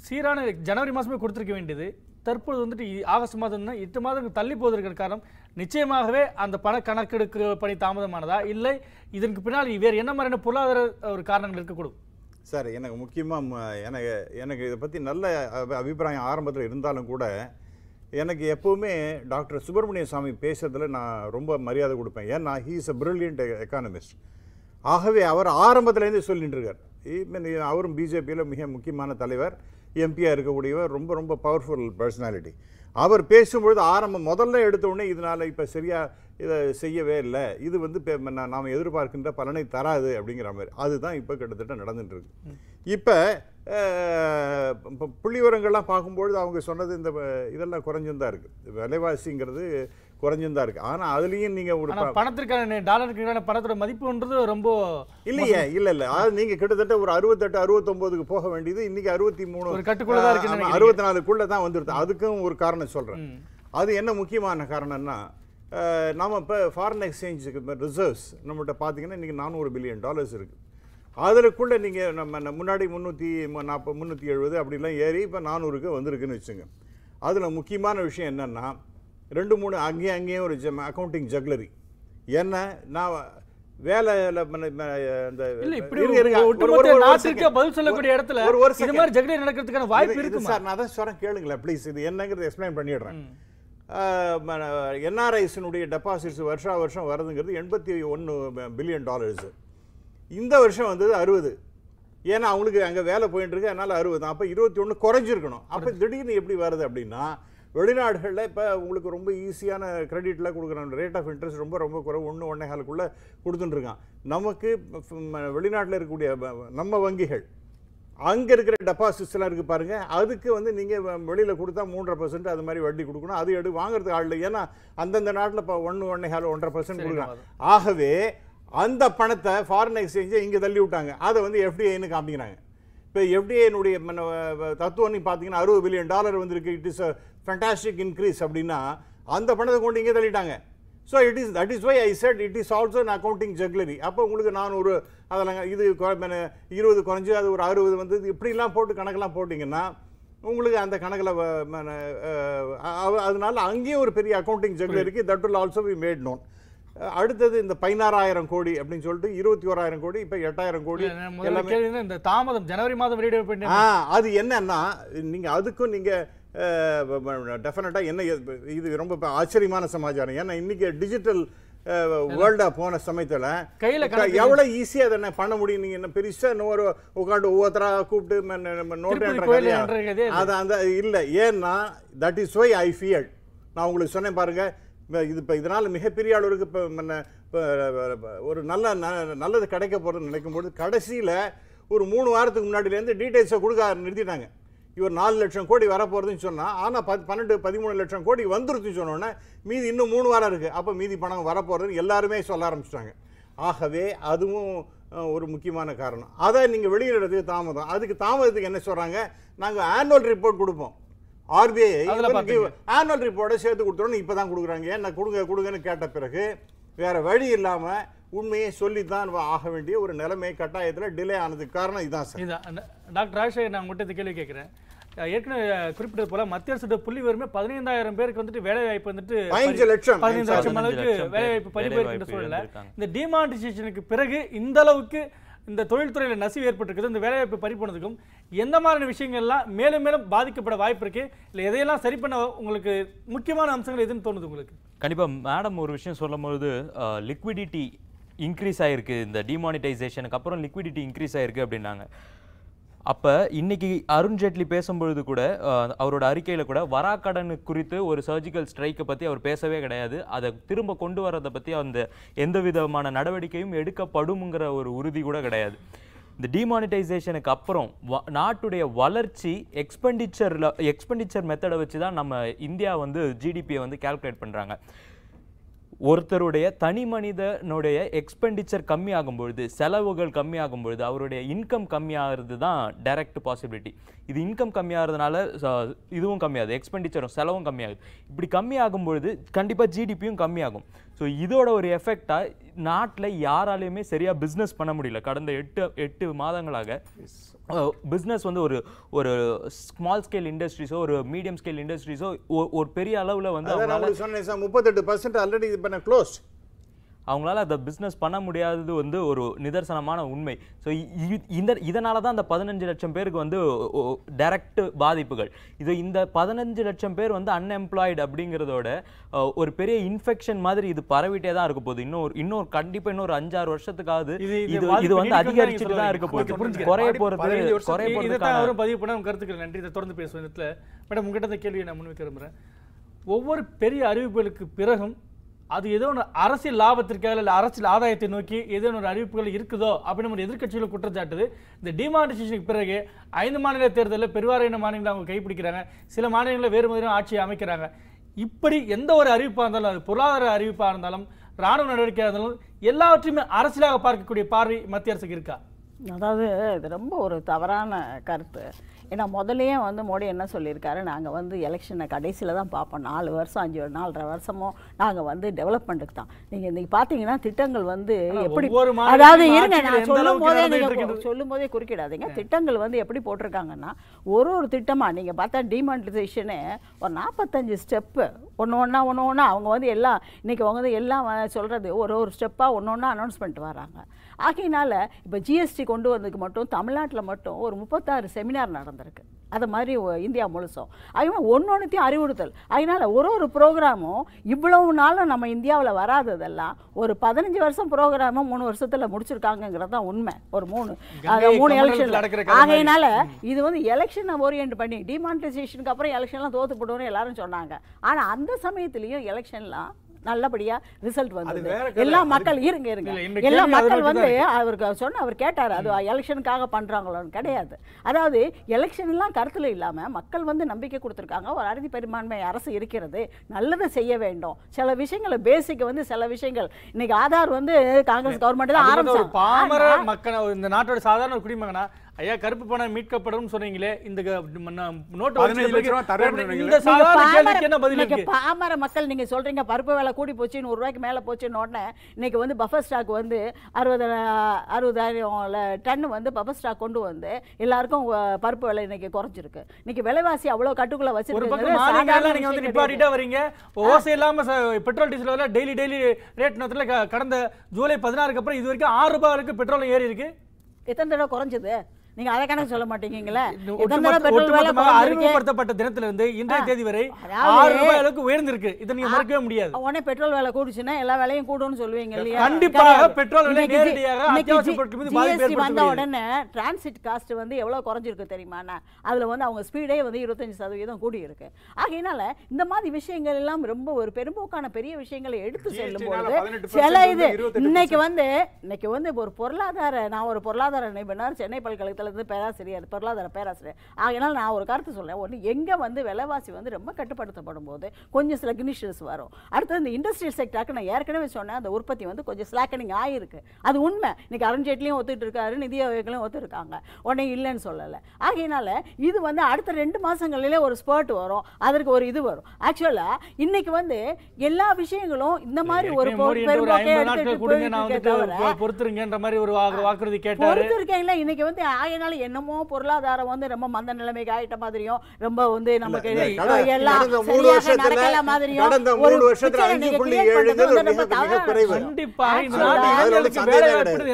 சீரான ஜனவரி மாதமே கொடுத்துருக்க வேண்டியது. தற்போது வந்துட்டு ஆகஸ்ட் மாதம் தான். எட்டு மாதம் தள்ளி போவதற்கு காரணம் நிச்சயமாகவே அந்த பண கணக்கெடுக்கிற பணி தாமதமானதா? இல்லை இதற்கு பின்னால் வேறு என்ன மாதிரியான பொருளாதார ஒரு காரணங்கள் இருக்கக்கூடும்? சார் எனக்கு முக்கியமாக எனக்கு எனக்கு இதை பற்றி நல்ல அபிப்பிராயம் ஆரம்பத்தில் இருந்தாலும் கூட எனக்கு எப்போவுமே டாக்டர் சுப்பிரமணிய சாமி பேசுறதுல நான் ரொம்ப மரியாதை கொடுப்பேன். ஏன்னா he is a brilliant economist ஆகவே அவர் ஆரம்பத்துலேருந்து சொல்லிட்டு இருக்கார். அவரும் பிஜேபியில் மிக முக்கியமான தலைவர். எம்பியாக இருக்கக்கூடியவர் ரொம்ப ரொம்ப பவர்ஃபுல் பர்சனாலிட்டி அவர் பேசும்பொழுது ஆரம்பம் முதல்ல எடுத்தோடனே இதனால் இப்போ சரியாக இதை செய்யவே இல்லை. இது வந்து பெ- நாம் எதிர்பார்க்கின்ற பலனை தராது அப்படிங்கிற மாதிரி. அதுதான் இப்போ கிட்டத்தட்ட நடந்துட்டு இருக்கு இப்போ இப்போ புள்ளி விவரங்கள்லாம் பார்க்கும்பொழுது அவங்க சொன்னது இந்த இதெல்லாம் குறைஞ்சுன்னு தான் இருக்குது விலைவாசிங்கிறது குறைஞ்சுதான் இருக்கு. ஆனால் அதுலேயும் நீங்கள் ஒரு ஆனா பணத்திற்கான டாலருக்கான பணத்தோட மதிப்புன்றது ரொம்ப இல்லையே இல்ல இல்ல. அது நீங்க கிட்டத்தட்ட ஒரு அறுபத்தெட்டு அறுபத்தொன்பதுக்கு போக வேண்டியது இன்னைக்கு அறுபத்தி மூணு ஒரு கட்டுக்குள்ள தான் நினைக்கிறீங்க. அறுபத்தி நாலுக்குள்ள தான் வந்துருது. அதுக்கும் ஒரு காரணம் சொல்றேன். அது என்ன முக்கியமான காரணம்னா நம்ம இப்போ ஃபாரின் எக்ஸ்சேஞ்சுக்கு ரிசர்வ்ஸ் நம்மகிட்ட பார்த்தீங்கன்னா இன்னைக்கு நானூறு பில்லியன் டாலர்ஸ் இருக்கு. அதுக்குள்ள நீங்க நம்ம முன்னாடி முந்நூற்றி நாற்பது முந்நூற்றி எழுபது அப்படிலாம் ஏறி இப்போ நானூறுக்கு வந்திருக்குன்னு வச்சுங்க. அதுல முக்கியமான விஷயம் என்னன்னா ரெண்டு மூணு அங்கேயும் அங்கேயும் ஒரு அக்கௌண்டிங் ஜக்லரி ஏன்னா நான் வேலையில் இந்த. பதில் சொல்லக்கூடிய இடத்துல ஒரு- ஒரு இது second. மாதிரி ஜெகடே நடக்கிறதுக்கான வாய்ப்பு இருக்குமா? சார் நான் தான் சொல்றேன் கேளுங்களேன் ப்ளீஸ் இது என்னங்கிறது எக்ஸ்பிளைன் பண்ணிடுறேன். என்ஆர்ஐஸினுடைய டெபாசிட்ஸ் வருஷா வருஷம் வருதுங்கிறது எண்பத்தி ஒன்று பில்லியன் டாலர்ஸ் இந்த வருஷம் வந்தது அறுபது. ஏன்னா அவங்களுக்கு அங்கே வேலை போயிட்டு இருக்கு அதனால அறுபது அப்போ இருபத்தி ஒன்று குறைஞ்சிருக்கணும். அப்போ திடீர்னு எப்படி வருது அப்படின்னா வெளிநாடுகளில் இப்போ உங்களுக்கு ரொம்ப ஈஸியான கிரெடிட்லாம் கொடுக்குறாங்க. ரேட் ஆஃப் இன்ட்ரெஸ்ட் ரொம்ப ரொம்ப குறைவு. ஒன்று ஒன்றே காலுக்குள்ளே கொடுத்துட்டு இருக்கான். நமக்கு வெளிநாட்டில் இருக்கக்கூடிய நம்ம வங்கிகள் அங்கே இருக்கிற டெபாசிட்ஸ் எல்லாம் இருக்கு பாருங்க. அதுக்கு வந்து நீங்கள் வெளியில் கொடுத்தா மூன்றரை பர்சன்ட் அது மாதிரி வட்டி கொடுக்கணும். அது எடு வாங்குறதுக்கு ஆள் இல்லை. ஏன்னா அந்தந்த நாட்டில் இப்போ ஒன்று ஒன்றே கால் ஒன்றரை பர்சன்ட் கொடுக்குறாங்க ஆகவே அந்த பணத்தை ஃபாரின் எக்ஸ்சேஞ்சை இங்கே தள்ளி விட்டாங்க. அதை வந்து எஃப்டிஐன்னு காமிக்கிறாங்க. இப்போ எஃப்டிஐனுடைய தத்துவம் பார்த்தீங்கன்னா அறுபது பில்லியன் டாலர் வந்திருக்கு. இட் இஸ் ஃபண்டாஸ்டிக் இன்க்ரீஸ் அப்படின்னா அந்த பணத்தை கொண்டு இங்கே தள்ளிட்டாங்க. So it is that is why I said it is also an accounting jugglery அப்போ உங்களுக்கு நான் ஒரு அதெல்லாம் இது இருபது குறைஞ்சு அது ஒரு அறுபது வந்து இப்படிலாம் போட்டு கணக்கெல்லாம் போட்டிங்கன்னா உங்களுக்கு அந்த கணக்கில் அதனால அங்கேயும் ஒரு பெரிய accounting ஜக்லரிக்கு that will also be made ah அடுத்தது இந்த பதினாறாயிரம் கோடி அப்படின்னு சொல்லிட்டு இருபத்தி ஓராயிரம் கோடி இப்போ எட்டாயிரம் கோடி எல்லாமே இந்த தாமதம் ஜனவரி மாதம் வெளியிட அது என்னன்னா நீங்க அதுக்கும் நீங்க டெஃபினட்டாக என்ன இது- ரொம்ப ஆச்சரியமான சமாச்சாரம். ஏன்னா இன்னைக்கு டிஜிட்டல் வேர்ல்டா போன சமயத்துல கையில க- கணக்கு எவ்வளவு ஈஸியா அதை என்ன பண்ண முடியும்? நீங்க என்ன பெருசா இன்னொரு உட்காந்து ஒவ்வொருத்தரா கூப்பிட்டு நோட்டு. அது அந்த இல்ல. ஏன்னா that is why I fear நான் உங்களுக்கு சொன்னேன் பாருங்க. இப்ப இது இப்போ இதனால மிகப்பெரிய அளவுக்கு இப்போ ஒரு நல்ல ந- நல்லது கிடைக்க போறதுன்னு நினைக்கும்போது கடைசியில ஒரு மூணு வாரத்துக்கு முன்னாடிலேருந்து டீட்டெயில்ஸை கொடுக்க நிறுத்திட்டாங்க. இவர் நாலு லட்சம் கோடி வரப்போகிறதுன்னு சொன்னால் ஆனால் பத் பன்னெண்டு பதிமூணு லட்சம் கோடி வந்துருச்சுன்னு சொன்னோன்னே மீதி இன்னும் மூணு வாரம் இருக்குது அப்போ மீதி பணம் வரப்போகிறதுன்னு எல்லாருமே சொல்ல ஆரம்பிச்சிட்டாங்க. ஆகவே அதுவும் ஒரு முக்கியமான காரணம். அதை நீங்கள் வெளியிடுறதுக்கு தாமதம். அதுக்கு தாமதத்துக்கு என்ன சொல்கிறாங்க நாங்கள் ஆனுவல் ரிப்போர்ட் கொடுப்போம். ஆர்பிஐ. ஆனுவல் ரிப்போர்ட்டை சேர்த்து கொடுத்துறோன்னு இப்போ தான் கொடுக்குறாங்க. ஏன்னா கொடுங்க கொடுங்கன்னு கேட்ட பிறகு வேற வழி இல்லாமல் உண்மையை சொல்லித்தான் ஆக வேண்டிய ஒரு நிலைமை கட்டாயத்தில் டிலே ஆனதுக்கு காரணம் இதான் சார். டாக்டர் ராஜசேகர் நான் உங்கள்கிட்ட கேள்வி கேட்குறேன். ஏற்கனவே குறிப்பிட்டது போல மத்திய அரசு புள்ளி வருமே பதினைந்தாயிரம் பேருக்கு வந்துட்டு வேலை வாய்ப்பு வந்துட்டு பதினஞ்சு லட்சம். பதினைந்து லட்சம் அளவுக்கு வேலை வாய்ப்பு பதிவு இழந்திருக்காங்க. இந்த டிமானிட்டைசேஷனுக்கு பிறகு இந்த அளவுக்கு இந்த தொழில்துறையில நசிவு ஏற்பட்டிருக்குது. இந்த வேலைவாய்ப்பு பறிப்போனதுக்கும் எந்த மாதிரியான விஷயங்கள்லாம் மேலும் மேலும் பாதிக்கப்பட வாய்ப்பு இருக்கு? இல்ல எதையெல்லாம் சரி பண்ண உங்களுக்கு முக்கியமான அம்சங்கள் எதுன்னு தோணுது உங்களுக்கு? கண்டிப்பா மேடம் ஒரு விஷயம் சொல்லும்போது லிக்விடிட்டி இன்க்ரீஸ் ஆயிருக்கு. இந்த டிமானிட்டைசேஷனுக்கு அப்புறம் லிக்விடிட்டி இன்க்ரீஸ் ஆயிருக்கு அப்படின்னாங்க. அப்போ இன்னைக்கு அருண் ஜேட்லி பேசும்பொழுது கூட அவரோட அறிக்கையில் கூட வராக்கடன் குறித்து ஒரு சர்ஜிக்கல் ஸ்ட்ரைக்கை பற்றி அவர் பேசவே கிடையாது. அதை திரும்ப கொண்டு வரதை பற்றி அந்த எந்த விதமான நடவடிக்கையும் எடுக்கப்படும்ங்கிற ஒரு உறுதி கூட கிடையாது. இந்த டிமானிட்டைசேஷனுக்கு அப்புறம் வ- நாட்டுடைய வளர்ச்சி எக்ஸ்பெண்டிச்சரில் எக்ஸ்பெண்டிச்சர் மெத்தடை வச்சு தான் நம்ம இந்தியா வந்து ஜிடிபியை வந்து கால்குலேட் பண்ணுறாங்க ஒருத்தருடைய தனி மனிதனுடைய எக்ஸ்பெண்டிச்சர் கம்மியாகும் பொழுது செலவுகள் கம்மியாகும் பொழுது அவருடைய இன்கம் கம்மியாகிறது தான் டைரக்ட் பாசிபிலிட்டி இது இன்கம் கம்மியாகிறதுனால இதுவும் கம்மியாகுது எக்ஸ்பெண்டிச்சரும் செலவும் கம்மியாகுது. இப்படி கம்மியாகும் பொழுது கண்டிப்பாக ஜிடிபியும் கம்மியாகும். ஸோ இதோட ஒரு எஃபெக்டாக நாட்டில் யாராலையுமே சரியாக பிஸ்னஸ் பண்ண முடியல. கடந்த எட்டு எட்டு மாதங்களாக பிஸ்னஸ் வந்து ஒரு ஒரு ஸ்மால் ஸ்கேல் இண்டஸ்ட்ரீஸோ ஒரு மீடியம் ஸ்கேல் இண்டஸ்ட்ரீஸோ ஒரு பெரிய அளவில் வந்து முப்பத்தெட்டு பர்சன்ட் ஆல்ரெடி இது பண்ண க்ளோஸ் அவங்களால அதை பிஸ்னஸ் பண்ண முடியாதது வந்து ஒரு நிதர்சனமான உண்மை. ஸோ இந்த இதனால தான் அந்த பதினஞ்சு லட்சம் பேருக்கு வந்து டைரக்ட் பாதிப்புகள். இது இந்த பதினஞ்சு லட்சம் பேர் வந்து அன்எம்ப்ளாய்டு அப்படிங்கிறதோட ஒரு பெரிய இன்ஃபெக்ஷன் மாதிரி இது பரவிட்டே தான் இருக்க போகுது. இன்னும் ஒரு- இன்னொரு கண்டிப்பா இன்னொரு அஞ்சாறு வருஷத்துக்காவது இது- இது வந்து அதிகரிச்சுட்டு தான் இருக்க. போகுது. குறைய வருஷத்துக்கு குறைய அவரும் பதிவு பண்ண கருத்துக்கள் நன்றி. இதை தொடர்ந்து பேசுவோம் இடத்துல. மேடம் உங்ககிட்ட கேள்வியை நான் முன்வைக்க விரும்புகிறேன் ஒவ்வொரு பெரிய அறிவிப்புகளுக்கு பிறகும் அது ஏதோ ஒன்று அரசியல் லாபத்திற்காக இல்லை அரசியல் ஆதாயத்தை நோக்கி ஏதோ ஒரு அறிவிப்புகள் இருக்குதோ அப்படின்னு நம்ம எதிர்க்கட்சிகள் குற்றச்சாட்டுது இந்த டிமானிட்டேஷனுக்கு பிறகு ஐந்து மாநில தேர்தலில் பெருவாரியான மாநிலங்களை அவங்க கைப்பிடிக்கிறாங்க. சில மாநிலங்களில் வேறு மாதிரியான ஆட்சியை அமைக்கிறாங்க. இப்படி எந்த ஒரு அறிவிப்பாக இருந்தாலும் அது பொருளாதார அறிவிப்பாக இருந்தாலும் ராணுவ நடவடிக்கையாக இருந்தாலும் எல்லாவற்றையுமே அரசியலாக பார்க்கக்கூடிய பார்வை மத்திய அரசுக்கு இருக்கா? அதாவது இது ரொம்ப ஒரு தவறான கருத்து. ஏன்னா முதல்லயே வந்து மோடி என்ன சொல்லியிருக்காரு? நாங்கள் வந்து எலெக்ஷனை கடைசியில் தான் பார்ப்போம். நாலு வருஷம் அஞ்சு நாலரை வருஷமும் நாங்கள் வந்து டெவலப்மெண்ட்டுக்கு தான். நீங்கள் இன்னைக்கு பார்த்தீங்கன்னா திட்டங்கள் வந்து எப்படி அதாவது இருங்க நான் சொல்லும் போதே நீங்கள்? சொல்லும் போதே குறுக்கிடாதீங்க. திட்டங்கள் வந்து எப்படி போட்டிருக்காங்கன்னா ஒரு ஒரு திட்டமாக நீங்கள் பார்த்தா டிமானிட்டைசேஷனு ஒரு நாற்பத்தஞ்சு ஸ்டெப்பு ஒன்று ஒன்றா ஒன்று ஒன்றா அவங்க வந்து எல்லாம் இன்னைக்கு அவங்க வந்து எல்லாம் சொல்கிறது ஒரு ஒரு ஸ்டெப்பாக ஒன்று ஒன்றா அனௌன்ஸ்மெண்ட் வராங்க ஆகையினால இப்போ ஜிஎஸ்டி கொண்டு வந்ததுக்கு மட்டும் தமிழ்நாட்டில் மட்டும் ஒரு முப்பத்தாறு செமினார் நடந்திருக்கு. அது மாதிரி இந்தியா முழுசும் அதே ஒன்று ஒன்றுத்தையும் அறிவுறுத்தல். அதனால ஒரு ஒரு ப்ரோக்ராமும் இவ்வளவு நாளும் நம்ம இந்தியாவில் வராததெல்லாம் ஒரு பதினஞ்சு வருஷம் ப்ரோக்ராமும் மூணு வருஷத்தில் முடிச்சிருக்காங்கங்கிறது தான் உண்மை. ஒரு மூணு மூணு எலெக்ஷன். ஆகையினால இது வந்து எலெக்ஷனை ஓரியன்ட் பண்ணி டிமானிட்டைசேஷனுக்கு அப்புறம் எலெக்ஷன்லாம் தோத்து போடுவோம்னு எல்லாரும் சொன்னாங்க. ஆனால் அந்த சமயத்துலேயும் எலெக்ஷன்லாம் நல்லபடியா ரிசல்ட் கதை. எல்லா மக்கள் இருங்க இருங்க. எல்லா மக்கள் வந்து அவருக்கு சொன்ன அவர் கேட்டார் அது எலெக்ஷனுக்காக பண்றாங்களோன்னு. கிடையாது. அதாவது எலெக்ஷன் எல்லாம் கருத்துல இல்லாம மக்கள் வந்து நம்பிக்கை கொடுத்துருக்காங்க. ஒரு அறுதி பெரும்பான்மை அரசு இருக்கிறது. நல்லதை செய்ய வேண்டும். சில விஷயங்களை பேசிக் வந்து சில விஷயங்கள். இன்னைக்கு ஆதார் வந்து காங்கிரஸ் கவர்மெண்ட் தான் வந்து ஆரம்பிச்சாங்க. பாமர மக்கள் இந்த நாட்டோட சாதாரண குடிமகனா ஐயா கருப்பு பணம் மீட்கப்படும் சொன்னீங்களே இந்த நோட்டு பாமர- மக்கள் நீங்க சொல்றீங்க பருப்பு விலை கூடி போச்சு நூறு ரூபாய்க்கு மேல போச்சுன்னு உடனே இன்னைக்கு வந்து பஃபர் ஸ்டாக் வந்து அறுபது அறுபதாயிரம் டன் வந்து பஃபர் ஸ்டாக் கொண்டு வந்து எல்லாருக்கும் பருப்பு விலை இன்னைக்கு குறைஞ்சிருக்கு. இன்னைக்கு விலைவாசி அவ்வளவு கட்டுக்குள்ள மாநிலங்கள்ல நீங்க வந்து நிப்பாட்டிட்டே. வரீங்க. ஓசை இல்லாம பெட்ரோல் டீசல் விலை டெய்லி டெய்லி ரேட் நேரத்துல கடந்த ஜூலை பதினாறுக்கு அப்புறம் இது வரைக்கும் ஆறு ரூபாய் வரைக்கும் பெட்ரோல் ஏறி இருக்கு. எத்தனை தடவை குறைஞ்சது? நீங்க அதை கணக்கு சொல்ல குறைஞ்சிருக்கு? அறிமுகப்படுத்தப்பட்ட தினத்துல இருந்து இன்றைய ஆ. தேதி வரை அதாவது- ஆறு ரூபாய் அளவுக்கு உயர்ந்திருக்கு இதை நீங்க மறக்கவே முடியாது உடனே பெட்ரோல் விலை கூடுச்சுன்னா எல்லா விலையும் கூடும்னு சொல்லுவீங்க இல்லையா கண்டிப்பாக. பெட்ரோல் விலை நேரடியாக வந்த. உடனே டிரான்சிட் காஸ்ட் வந்து எவ்வளவு குறைஞ்சிருக்கு தெரியுமாண்ணா அதுல வந்து அவங்க ஸ்பீடே வந்து இருபத்தஞ்சு சதவீதம் கூடி இருக்கு ஆகையினால இந்த மாதிரி விஷயங்கள் எல்லாம் ரொம்ப ஒரு பெரும்போக்கான பெரிய விஷயங்களை எடுத்து செல்லும் 18% சில இது வந்து 28% இன்னைக்கு வந்து இன்னைக்கு வந்து ஒரு பொருளாதார நான் ஒரு பொருளாதார நிபுணர் சென்னை பல்கலைக்கழகத்துல இருந்து பேராசிரியர் பொருளாதார பேராசிரியர். ஆகையினால நான் ஒரு கருத்து சொல்றேன். ஒன்று எங்க வந்து விலைவாசி வந்து ரொம்ப கட்டுப்படுத்தப்படும் போது கொஞ்சம் சில கினிஷஸ் வரும். அடுத்தது இந்த இண்டஸ்ட்ரியல் செக்டருக்கு நான் ஏற்கனவே சொன்னேன் அந்த உற்பத்தி வந்து கொஞ்சம் ஸ்லாக்கனிங் ஆயிருக்கு. அது உண்மை. இன்னைக்கு அருண்ஜேட்லியும் ஒத்துட்டு இருக்காரு நிதி ஆயோக்களும் ஒத்துருக்காங்க உடனே இல்லைன்னு சொல்லலை. ஆகையினால இது வந்து அடுத்த ரெண்டு மாசங்களிலே ஒரு ஸ்பர்ட் வரும். அதற்கு ஒரு இது வரும். ஆக்சுவலா இன்னைக்கு வந்து எல்லா விஷயங்களும் இந்த மாதிரி ஒரு ஏற்கனவே மோடி பொ- என்று ஒரு பெரும்போக்கே ஐம்பது நாட்கள் எடுத்துட்டு கொடுங்க நான் போயிட்டு வந்துட்டு இருக்கே தவிர, பொ- பொறுத்துருங்கன்ற மாதிரி ஒரு வாக்கு- வாக்குறுதி கேட்டாரு. பொறுத்து இருக்கீங்களா இன்னைக்கு வந்து ஆகையினால என்னமோ பொருளாதாரம் வந்து ரொம்ப மந்த நிலைமைக்கு ஆயிட்ட மாதிரியும் ரொம்ப வந்து நமக்கு எல்லாம் சரியாக நடக்கல மாதிரியும் ஒரு. கண்டிப்பா.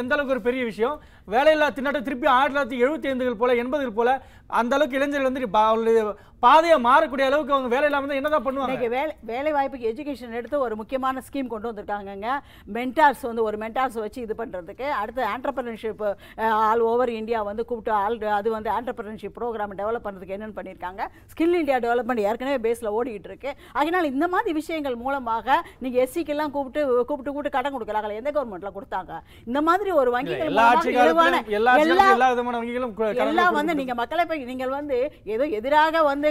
எந்த அளவுக்கு ஒரு பெரிய விஷயம்? வேலையில்லா திண்டாட்டம் திருப்பி ஆயிரத்தி தொள்ளாயிரத்தி எழுபத்தி ஐந்துகள் போல எண்பதுகள் போல அந்த அளவுக்கு இளைஞர்கள் வந்து அவங்களுடைய பாதையை மாறக்கூடிய அளவுக்கு அவங்க வேலை இல்லாம இருந்தா என்னதான் பண்ணுவாங்க? வேலை வேலை வாய்ப்புக்கு எஜுகேஷன் எடுத்து ஒரு முக்கியமான ஸ்கீம் கொண்டு வந்திருக்காங்கங்க. மென்டார்ஸ் வந்து ஒரு மென்டார்ஸ் வச்சு இது பண்ணுறதுக்கு அடுத்து ஆண்டர்பிரினர்ஷிப் ஆல் ஓவர் இந்தியா வந்து கூப்பிட்டு ஆல் அது வந்து ஆண்டர்பிரினர்ஷிப் ப்ரோக்ராம் டெவலப் பண்ணுறதுக்கு என்னென்னு பண்ணியிருக்காங்க. ஸ்கில் இந்தியா டெவலப்மெண்ட் ஏற்கனவே பேஸில் ஓடிக்கிட்டு இருக்கு. அதனால் இந்த மாதிரி விஷயங்கள் மூலமாக நீங்கள் எஸ்சிக்கெல்லாம் கூப்பிட்டு கூப்பிட்டு கூப்பிட்டு கடன் கொடுக்குறாங்களே எந்த கவர்மெண்ட்டில் கொடுத்தாங்க? இந்த மாதிரி ஒரு வங்கிகள் எல்லா வங்கிகளும் எல்லாம் வந்து நீங்க மக்களை போய் நீங்கள் வந்து ஏதோ எதிராக வந்து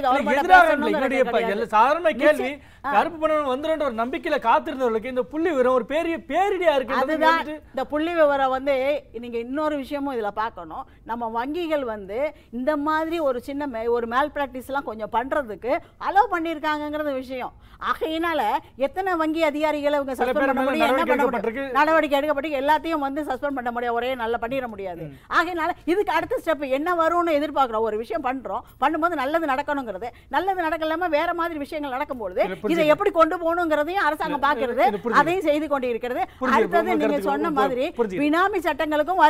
சாதாரண கேள்வி. கருப்பு பணம் வந்துடும் ஒரு நம்பிக்கையில காத்திருந்தவர்களுக்கு இந்த புள்ளி விவரம் ஒரு பெரிய பேரிடியா இருக்கு அதுதான் இந்த புள்ளி விவரம் வந்து நீங்க இன்னொரு விஷயமும் இதுல பார்க்கணும். நம்ம வங்கிகள் வந்து இந்த மாதிரி ஒரு சின்ன ஒரு மேல் எல்லாம் கொஞ்சம் பண்றதுக்கு அலோவ் பண்ணியிருக்காங்கங்கிறது விஷயம். ஆகையினால எத்தனை வங்கி அதிகாரிகளை இவங்க சஸ்பெண்ட் பண்ண முடியும்? என்ன நடவடிக்கை பண்ண. முடியும் நடவடிக்கை எடுக்கப்பட்டு எல்லாத்தையும் வந்து சஸ்பெண்ட் பண்ண முடியாது. ஒரே நல்ல பண்ணிட முடியாது. ஆகையினால இதுக்கு அடுத்த ஸ்டெப் என்ன வரும்னு எதிர்பார்க்குறோம். ஒரு விஷயம் பண்றோம். பண்ணும்போது நல்லது நடக்கணுங்கிறது. நல்லது நடக்கலாம வேற மாதிரி விஷயங்கள் நடக்கும்பொழுது. இதை எப்படி கொண்டு போகணுங்கிறதையும் அரசாங்கம் பார்க்கிறது. அதையும் செய்து கொண்டு இருக்கிறது. அடுத்தது உங்க நீங்க கருத்துக்கு சொன்ன மாதிரி. பினாமி சட்டங்களுக்கும்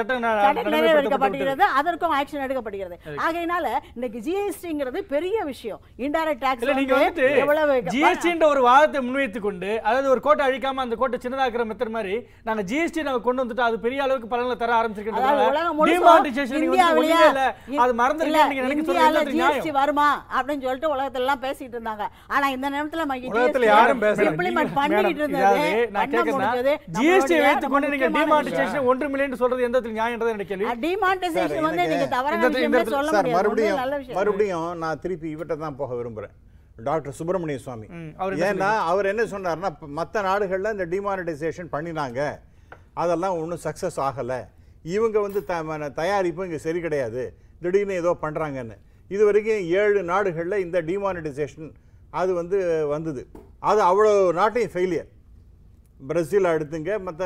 சட்டம் நிறைவேற்றப்படுகிறது அதற்கும் ஆக்ஷன் எடுக்கப்படுகிறது. ஆகையினால இன்னைக்கு ஜிஎஸ்டிங்கிறது பெரிய விஷயம். இன்டைரக்ட் டாக்ஸ் எவ்வளவு ஜிஎஸ்டின்ற ஒரு வாதத்தை முன்வைத்து கொண்டு அதாவது ஒரு கோட்டை அழிக்காம அந்த கோட்டை சின்னதாக்குற மெத்தட் மாதிரி நாங்க ஜிஎஸ்டி நாங்க கொண்டு வந்துட்டு அது பெரிய அளவுக்கு பலன்களை தர ஆரம்பிச்சிருக்கோம் இல்ல அது மறந்துருக்கீங்க நீங்க சொல்றது ஜிஎஸ்டி வருமா அப்படின்னு சொல்லிட்டு உலகத்துல எல்லாம் பேசிட்டு இருந்தாங்க. ஆனா இந்த நேரத்துல நம்ம உலகத்துல யாரும் பேசல. பண்ணிட்டு இருந்தது நான் முடிஞ்சது ஜிஎஸ்டி நம்மளுடைய வைத்துக்கொண்டு நீங்க டிமானிட்டைசேஷன் ஒன்று மில்லியன் சொல்றது எந்த இடத்துல நியாயம்ன்றது எனக்கு கேள்வி. டிமானிட்டைசேஷன் வந்து நீங்க தவறான இந்த- விஷயமே சொல்ல முடியாது. மறுபடியும் ஒண்ணும் நல்ல விஷயம் மறுபடியும் நான் திருப்பி இவர்கிட்ட தான் போக விரும்புகிறேன் டாக்டர் சுப்பிரமணிய சுவாமி. ஏன்னா அவர் என்ன சொன்னார்னா மற்ற நாடுகளில் இந்த டிமானிட்டைசேஷன் பண்ணினாங்க. அதெல்லாம் ஒன்றும் சக்ஸஸ் ஆகலை. இவங்க வந்து த ம- தயாரிப்பு இங்கே சரி கிடையாது. திடீர்னு ஏதோ பண்ணுறாங்கன்னு இது வரைக்கும் ஏழு நாடுகளில் இந்த டிமானிட்டைசேஷன் அது வந்து வந்தது. அது அவ்வளோ நாட்டையும் ஃபெயிலியர் பிரசில் எடுத்துங்க மற்ற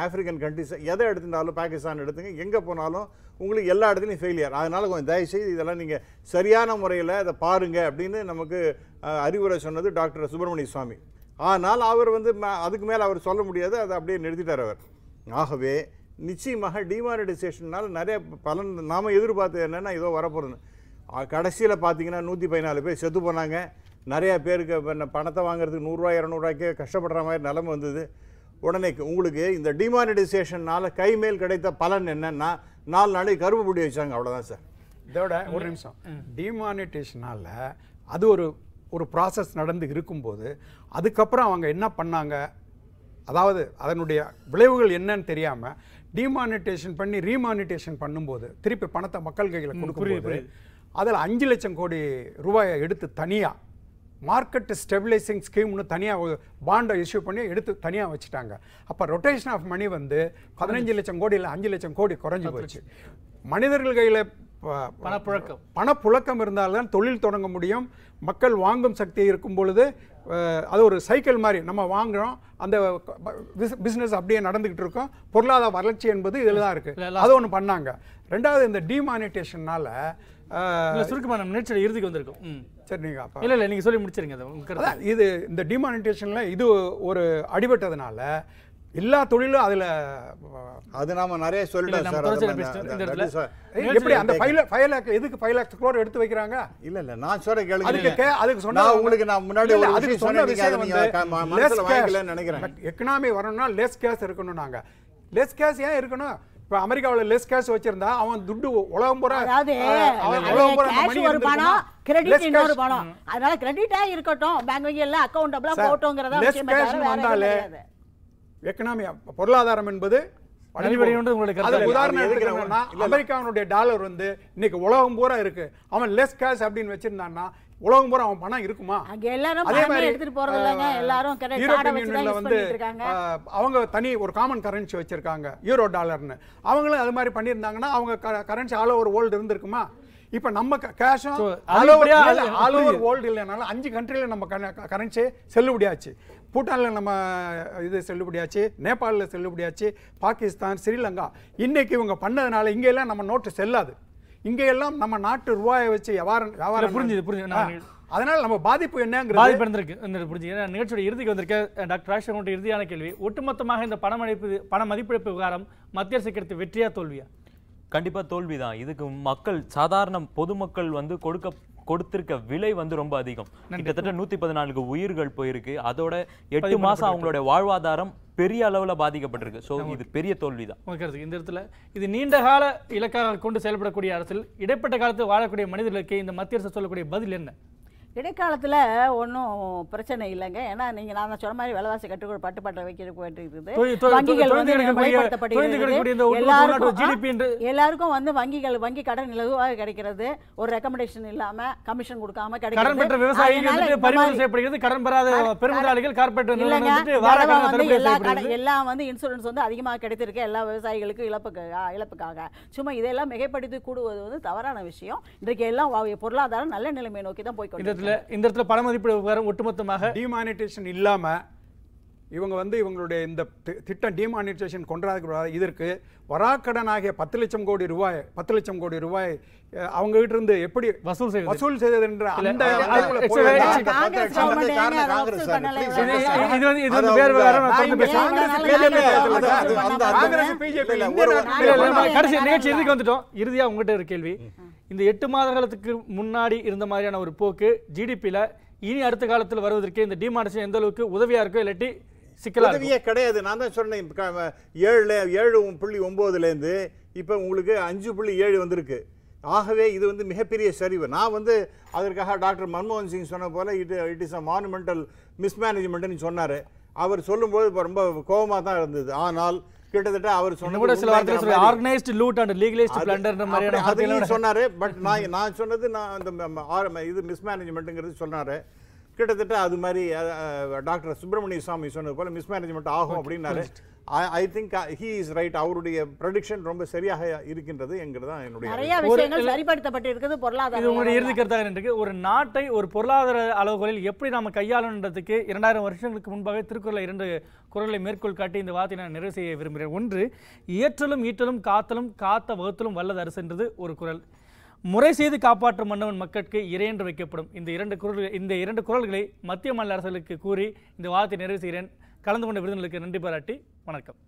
ஆப்பிரிக்கன் கண்ட்ரிஸ் எதை எடுத்துட்டாலும் பாகிஸ்தான் எடுத்துங்க எங்கே போனாலும் உங்களுக்கு எல்லா இடத்துலையும் ஃபெயிலியர் அதனால் கொஞ்சம் தயவுசெய்து இதெல்லாம் நீங்கள் சரியான முறையில் அதை பாருங்கள் அப்படின்னு நமக்கு அறிவுரை சொன்னது டாக்டர் சுப்பிரமணிய சுவாமி. ஆனால் அவர் வந்து ம- அதுக்கு மேலே அவர் சொல்ல முடியாது அதை அப்படியே நிறுத்திட்டார் அவர். ஆகவே நிச்சயமாக டிமானிட்டைசேஷனால் நிறைய பலன் நாம் எதிர்பார்த்தது என்னென்னா ஏதோ வரப்போகிறது கடைசியில் பார்த்தீங்கன்னா நூற்றி பதினாலு பேர் செத்து போனாங்க. நிறைய பேருக்கு பணத்தை வாங்குறதுக்கு நூறுரூவா இரநூறுவாய்க்கே கஷ்டப்படுற மாதிரி நிலைமை வந்தது. உடனே உங்களுக்கு இந்த டிமானிட்டைசேஷனால் கைமேல் கிடைத்த பலன் என்னன்னா நாலு நாளைக்கு கருப்பு பிடி வச்சாங்க. அவ்வளோதான் சார். இதோட ஒரு நிமிஷம். டிமானிட்டேஷனால அது ஒரு ஒரு ப்ராசஸ் நடந்து இருக்கும்போது அதுக்கப்புறம் அவங்க என்ன பண்ணாங்க? அதாவது அதனுடைய விளைவுகள் என்னன்னு தெரியாம டிமானிட்டேஷன் பண்ணி ரீமானிட்டேஷன் பண்ணும்போது திருப்பி பணத்தை மக்கள் கையில் கொடுக்கும்போது அதில் அஞ்சு லட்சம் கோடி ரூபாயை எடுத்து தனியாக மார்க்கெட் ஸ்டெபிலைசிங் ஸ்கீம்னு தனியாக பாண்டை இஷ்யூ பண்ணி எடுத்து தனியாக வச்சுட்டாங்க. அப்போ ரொட்டேஷன் ஆஃப் மணி வந்து பதினஞ்சு லட்சம் கோடி இல்லை அஞ்சு லட்சம் கோடி குறைஞ்சி போச்சு. மனிதர்கள் கையில் பணப்புழக்கம். பணப்புழக்கம் இருந்தால்தான் தொழில் தொடங்க முடியும். மக்கள் வாங்கும் சக்தி இருக்கும் பொழுது அது ஒரு சைக்கிள் மாதிரி நம்ம வாங்குறோம். அந்த பிஸ்னஸ் அப்படியே நடந்துகிட்டு இருக்கோம். பொருளாதார வளர்ச்சி என்பது இதில் தான் இருக்கு. இல்ல, அது ஒன்று பண்ணாங்க. ரெண்டாவது இந்த டிமானிட்டேஷன்னால இல்ல சுருக்கமா நம்ம நிகழ்ச்சியோட இறுதிக்கு வந்திருக்கோம். சரி நீங்க அப்ப இல்ல இல்ல நீங்க சொல்லி முடிச்சிருங்க இது இந்த டிமானிட்டேஷன்ல இது ஒரு அடிபட்டதுனால எல்லா தொழிலும் அதுல அது நாம நிறைய சொல்லிட்டோம் சார் எப்படி அந்த ஃபைவ் ஃபைவ் லேக் எதுக்கு ஃபைவ் லேக் க்ரோர் எடுத்து வைக்கிறாங்க? இல்ல இல்ல நான் சொல்ற அதுக்கு கேளுங்க கே- அதுக்கு சொன்ன நான் உங்களுக்கு நான் முன்னாடி அதுக்கு சொன்ன விஷயம் வந்து மனசுல நினைக்கிறேன். எக்கனாமி வரணும்னா லெஸ் கேஷ் இருக்கணும் நாங்க. லெஸ் கேஷ் ஏன் இருக்கணும்? இப்போ அமெரிக்காவுல லெஸ் கேஷ் வச்சிருந்தா அவன் துட்டு உலகம் பூரா உலகம் பூரா? கிரெடிட் Less இன்னொரு. பணம். அதனால கிரெடிட்டா இருக்கட்டும். பேங்க் வங்கியில அக்கௌண்டபிளா போட்டோங்கிறதா வந்தாலே. எக்கனாமி பொருளாதாரம் என்பது. அமெரிக்காவுடைய டாலர் வந்து இன்னைக்கு உலகம் பூரா இருக்கு. அவன் லெஸ் கேஷ் அப்படின்னு வச்சிருந்தான்னா உலகம் பூரா அவன் பணம் இருக்குமா? அதே மாதிரி யூரோப்பியன் வந்து அவங்க தனி ஒரு காமன் கரன்சி வச்சிருக்காங்க யூரோ டாலர்னு அவங்களும் அது மாதிரி பண்ணியிருந்தாங்கன்னா அவங்க கரன்சி ஆல் ஓவர் வேர்ல்டு இருந்திருக்குமா? இப்ப நம்ம கேஷும் ஆல் ஓவர். வேர்ல்டு இல்லைனாலும் அஞ்சு கண்ட்ரியில் நம்ம கரன்சி செல்லுபடியாச்சு. பூட்டானில் நம்ம இது செல்லுபடியாச்சு நேபாளில் செல்லுபடியாச்சு பாகிஸ்தான் ஸ்ரீலங்கா. இன்னைக்கு இவங்க பண்ணதுனால இங்க எல்லாம் நம்ம நோட்டு செல்லாது. இங்க எல்லாம் நம்ம நாட்டு ரூபாயை வச்சு வியாபாரம் வியாபாரம் புரிஞ்சுது, புரிஞ்சுது. அதனால நம்ம பாதிப்பு என்னங்கிறது பாதிப்பு இருந்திருக்கு இந்த புரிஞ்சுங்க நிகழ்ச்சியோட இறுதிக்கு வந்திருக்கேன் டாக்டர் ராஜசேகர் இறுதியான கேள்வி. ஒட்டுமொத்தமாக இந்த பண மதிப்பு பண மதிப்பிழப்பு விவகாரம் மத்திய அரசு கிடைத்த வெற்றியா தோல்வியா? கண்டிப்பா தோல்விதான். இதுக்கு மக்கள் சாதாரண பொதுமக்கள் வந்து கொடுக்க கொடுத்திருக்க விலை வந்து ரொம்ப அதிகம். கிட்டத்தட்ட நூத்தி பதினான்கு உயிர்கள் போயிருக்கு. அதோட எட்டு மாசம் அவங்களுடைய வாழ்வாதாரம் பெரிய அளவுல பாதிக்கப்பட்டிருக்கு. சோ இது பெரிய தோல்விதான். இந்த இடத்துல இது நீண்ட கால இலக்காக கொண்டு செயல்படக்கூடிய அரசில் இடைப்பட்ட காலத்தில் வாழக்கூடிய மனிதர்களுக்கு இந்த மத்திய அரசு சொல்லக்கூடிய பதில் என்ன? இடைக்காலத்துல ஒன்றும் பிரச்சனை இல்லைங்க. ஏன்னா நீங்க நான் சொன்ன மாதிரி விலைவாசி கட்டுக்குள் பட்டுப்பாட்டை வைக்கிறது வங்கிகள் வந்து எல்லாருக்கும் வந்து வங்கிகள் வங்கி கடன் இலகுவாக கிடைக்கிறது. ஒரு ரெக்கமெண்டேஷன் இல்லாம கமிஷன் கொடுக்காம கிடைக்கிறது. விவசாயிகள் பறிமுதல் செய்யப்படுகிறது. கடன் பெறாத பெருமுதலாளிகள் கடன் வந்து எல்லா எல்லாம் வந்து இன்சூரன்ஸ் வந்து அதிகமாக கிடைத்திருக்கு எல்லா விவசாயிகளுக்கும் இழப்புக்கு ஆ, இழப்புக்காக. சும்மா இதெல்லாம் மிகைப்படுத்தி கூடுவது வந்து தவறான விஷயம். இன்றைக்கு எல்லாம் பொருளாதாரம் நல்ல நிலைமை நோக்கி தான் போய் இந்த கொண்டு இடத்துல இந்த இடத்துல பணமதிப்பு விவகாரம் ஒட்டுமொத்தமாக டிமானிட்டேஷன் இல்லாமல் இவங்க வந்து இவங்களுடைய இந்த தி- திட்டம் டிமானிட்டேஷன் கொண்டாடுறது இதற்கு வராக்கடன் ஆகிய பத்து லட்சம் கோடி ரூபாய் பத்து லட்சம் கோடி ரூபாய் அவங்க கிட்ட இருந்து எப்படி வசூல் செய்வது. வசூல் செய்தது என்ற அந்த வந்துட்டோம்? இறுதியா உங்ககிட்ட ஒரு கேள்வி. இந்த எட்டு மாத காலத்துக்கு முன்னாடி இருந்த மாதிரியான ஒரு போக்கு ஜிடிபியில இனி அடுத்த காலத்தில் வருவதற்கு இந்த டிமானிட்டேஷன் எந்த அளவுக்கு உதவியா இருக்கோ இல்லாட்டி சிக்கலா இருக்கும். உதவியே கிடையாது. நான் தான் சொன்னேன் ஏழுல ஏழு புள்ளி ஒம்போதுலேருந்து இப்போ உங்களுக்கு அஞ்சு புள்ளி ஏழு வந்திருக்கு. ஆகவே இது வந்து மிகப்பெரிய சரிவு. நான் வந்து அதற்காக டாக்டர் மன்மோகன் சிங் சொன்ன போல it it is a monumental மிஸ்மேனேஜ்மெண்ட்னு சொன்னார். அவர் சொல்லும்போது இப்ப ரொம்ப கோபமாக தான் இருந்தது. ஆனால் கிட்டத்தட்ட அவர் கூட சில வார்த்தைகள் ஆர்கனைஸ்டு லூட் அண்ட் லீகலைஸ்டு பிளண்டர்ன்ற மாதிரியான சொன்னாரு. பட் நான் நான் சொன்னது நான் அந்த இது மிஸ்மேனேஜ்மெண்ட்டுங்கிறது சொன்னாரு. கிட்டத்தட்ட அது மாதிரி டாக்டர் சுப்பிரமணிய சாமி சொன்னது போல மிஸ்மேனேஜ்மெண்ட் ஆகும் அப்படின்னாரு. I think he is right அவருடைய ப்ரொடிக்ஷன் ரொம்ப சரியாக இருக்கின்றது என்கிறது தான் என்னுடைய நிறைய விஷயங்கள் சரிப்படுத்தப்பட்டு இருக்குது பொருளாதார இது உங்களுடைய இறுதி. கருத்தாக இருக்கு ஒரு நாட்டை ஒரு பொருளாதார அளவுகளில் எப்படி நாம கையாளணுன்றதுக்கு இரண்டாயிரம் வருஷங்களுக்கு முன்பாக திருக்குறளை இரண்டு குரலை மேற்கோள் காட்டி இந்த வார்த்தையை நான் நிறைவு செய்ய விரும்புகிறேன். ஒன்று இயற்றலும் ஈட்டலும் காத்தலும் காத்த வகுத்தலும் வல்லது அரசுன்றது ஒரு குரல் முறை செய்து காப்பாற்றும் மன்னவன் மக்களுக்கு இறையென்று வைக்கப்படும். இந்த இரண்டு குரல்கள் இந்த இரண்டு குரல்களை மத்திய மாநில அரசுகளுக்கு கூறி இந்த வாதத்தை நிறைவு செய்கிறேன். கலந்து கொண்ட விருதுகளுக்கு நன்றி பாராட்டி வணக்கம்.